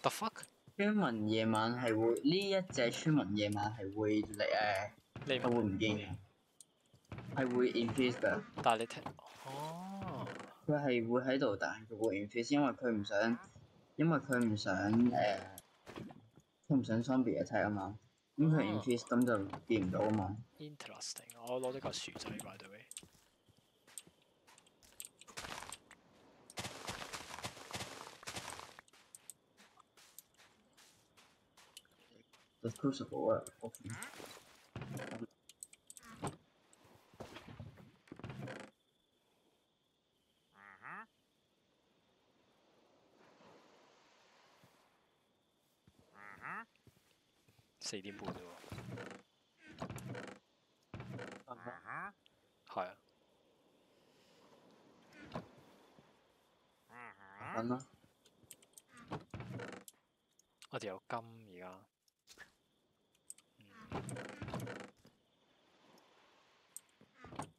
S2: ？the fuck？村民夜晚系会呢一只村民夜晚系会嚟诶？你會唔見嘅，係會 i n f u e s e 嘅。但係你聽，哦，佢係會喺度，但係佢會 i n f u e s e 因為佢唔想，因為佢唔想誒，佢唔想雙一睇啊嘛。咁佢 i n f u e s e 咁就見唔到啊嘛。
S1: Interesting，我攞咗個樹仔
S2: The Crucible。
S1: 四点半啫嘛系啊我哋有金而家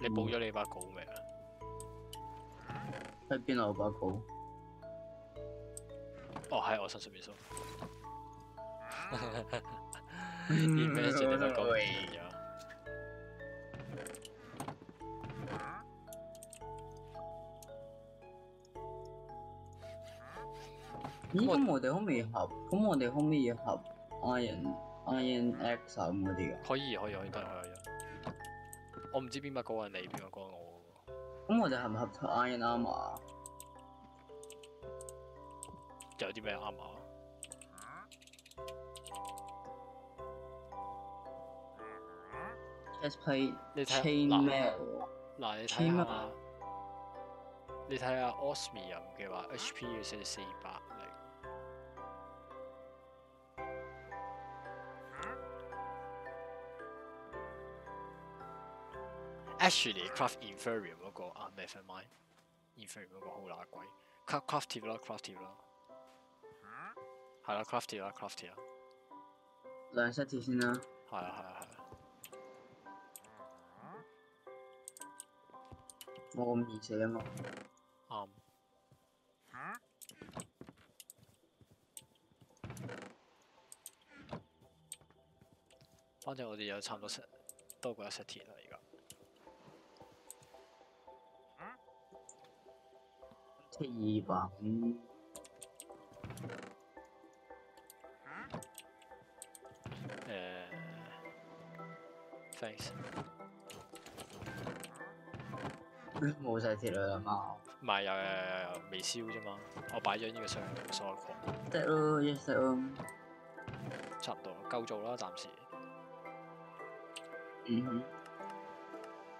S1: 你保咗你把稿未啊？
S2: 喺边啊，我把稿。
S1: 哦，喺我身上面收。你咩事？你把稿？咦？
S2: 咁我哋可唔可以合？我哋可唔可以合 Iron、Iron X 咁嗰啲啊？可以，可以，可以，得，可以。我唔知邊个講
S1: 係你，邊個講我。
S2: 咁我哋係咪合拍體啱啊？
S1: 有啲咩啱啊
S2: ？Let's play chainmail。嗱你睇下，你睇
S1: 下 Osmi 人嘅話，HP 要寫四百。Actually，craft inferior 嗰個啊咩 f m i n d i n f e r i o r 嗰個好乸鬼 craft craftive
S2: 咯，craftive 咯，
S1: 係啦 c r a f t y 啦 c r a f t y 啦，
S2: 兩 s e 先啦。係啊，係啊，係啊。我二 s e 啊嘛。
S1: 嗯。嚇？反正我哋有差唔多 s 多過一十 e t 啦。
S2: 一二本，誒，Thanks。冇晒鐵路啦嘛？
S1: 唔係又又又未燒啫嘛？我擺咗呢個上鎖一
S2: 框。得咯 y e 咯，
S1: 差唔多夠做啦，暫時。嗯。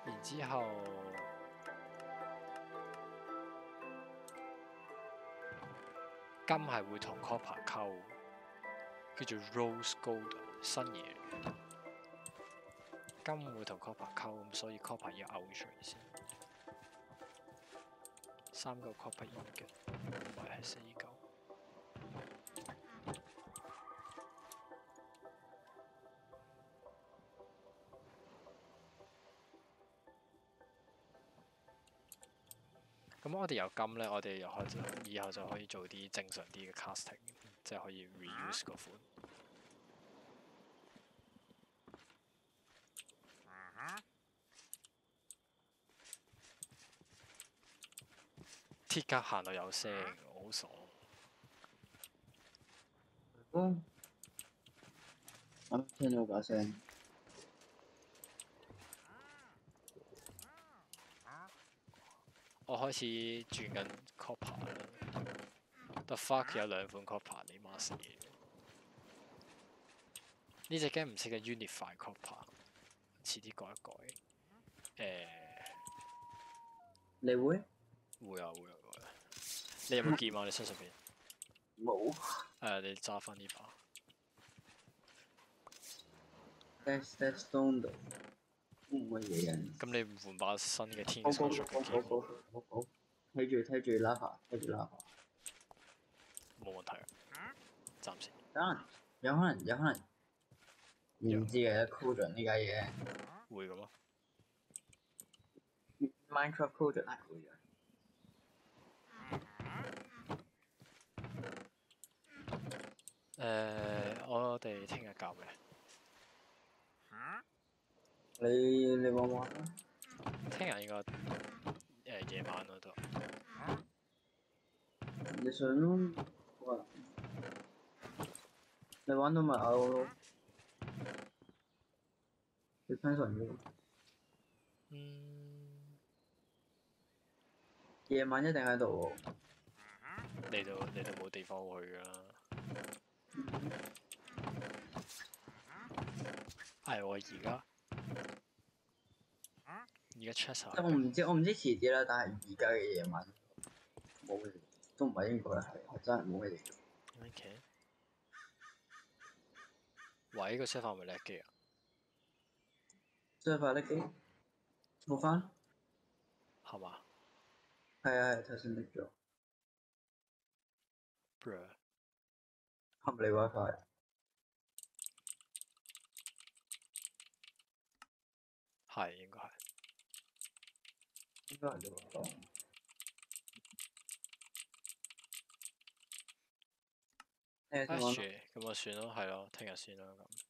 S1: 然之後。金係會同 copper 溝，叫做 rose gold 新嘢金會同 copper 溝，所以 copper 要 out 先。三個 copper 現嘅，唔係係四嚿。咁我哋有金咧，我哋又開以以後就可以做啲正常啲嘅 casting，即係可以 reuse 個款。t i 行到有聲，我好
S2: 爽！我聽到把聲。
S1: 我開始轉緊 copper，The Fuck 有兩款 copper，你媽死！呢只 game 唔識嘅 Unify copper，遲啲改一改。誒，你會？會啊會啊！你有冇見啊？我哋身上邊？冇。誒，你揸翻呢把。
S2: t s t s t h u 咁你唔換把新嘅天神嘅睇住，睇住，拉下，睇住，拉下。冇問題。暫時。有可能，有可能，有可能。唔知嘅 c o o k i n 呢家嘢。會嘅咯。Minecraft cooking
S1: 我哋聽日教咩？
S2: 你你玩唔玩啊？
S1: 听日应该诶夜晚咯都。
S2: 你想啊？你玩到咪呕咯？你通常点？嗯。夜晚一定喺度。你到
S1: 你到冇地方
S2: 去啦。系我而家。而家 check 晒，我唔知，我唔知迟啲啦。但系而家嘅夜晚冇嘢，都唔系英国嘅系，真系冇咩
S1: 嘢。喂，个车牌系咪叻机啊？车牌叻机，
S2: 冇翻系嘛？系啊系 t e s 嚟咗，bro，冚唪唥 wifi 系。
S3: H 咁
S1: 我算咯，系咯，听日先咯咁。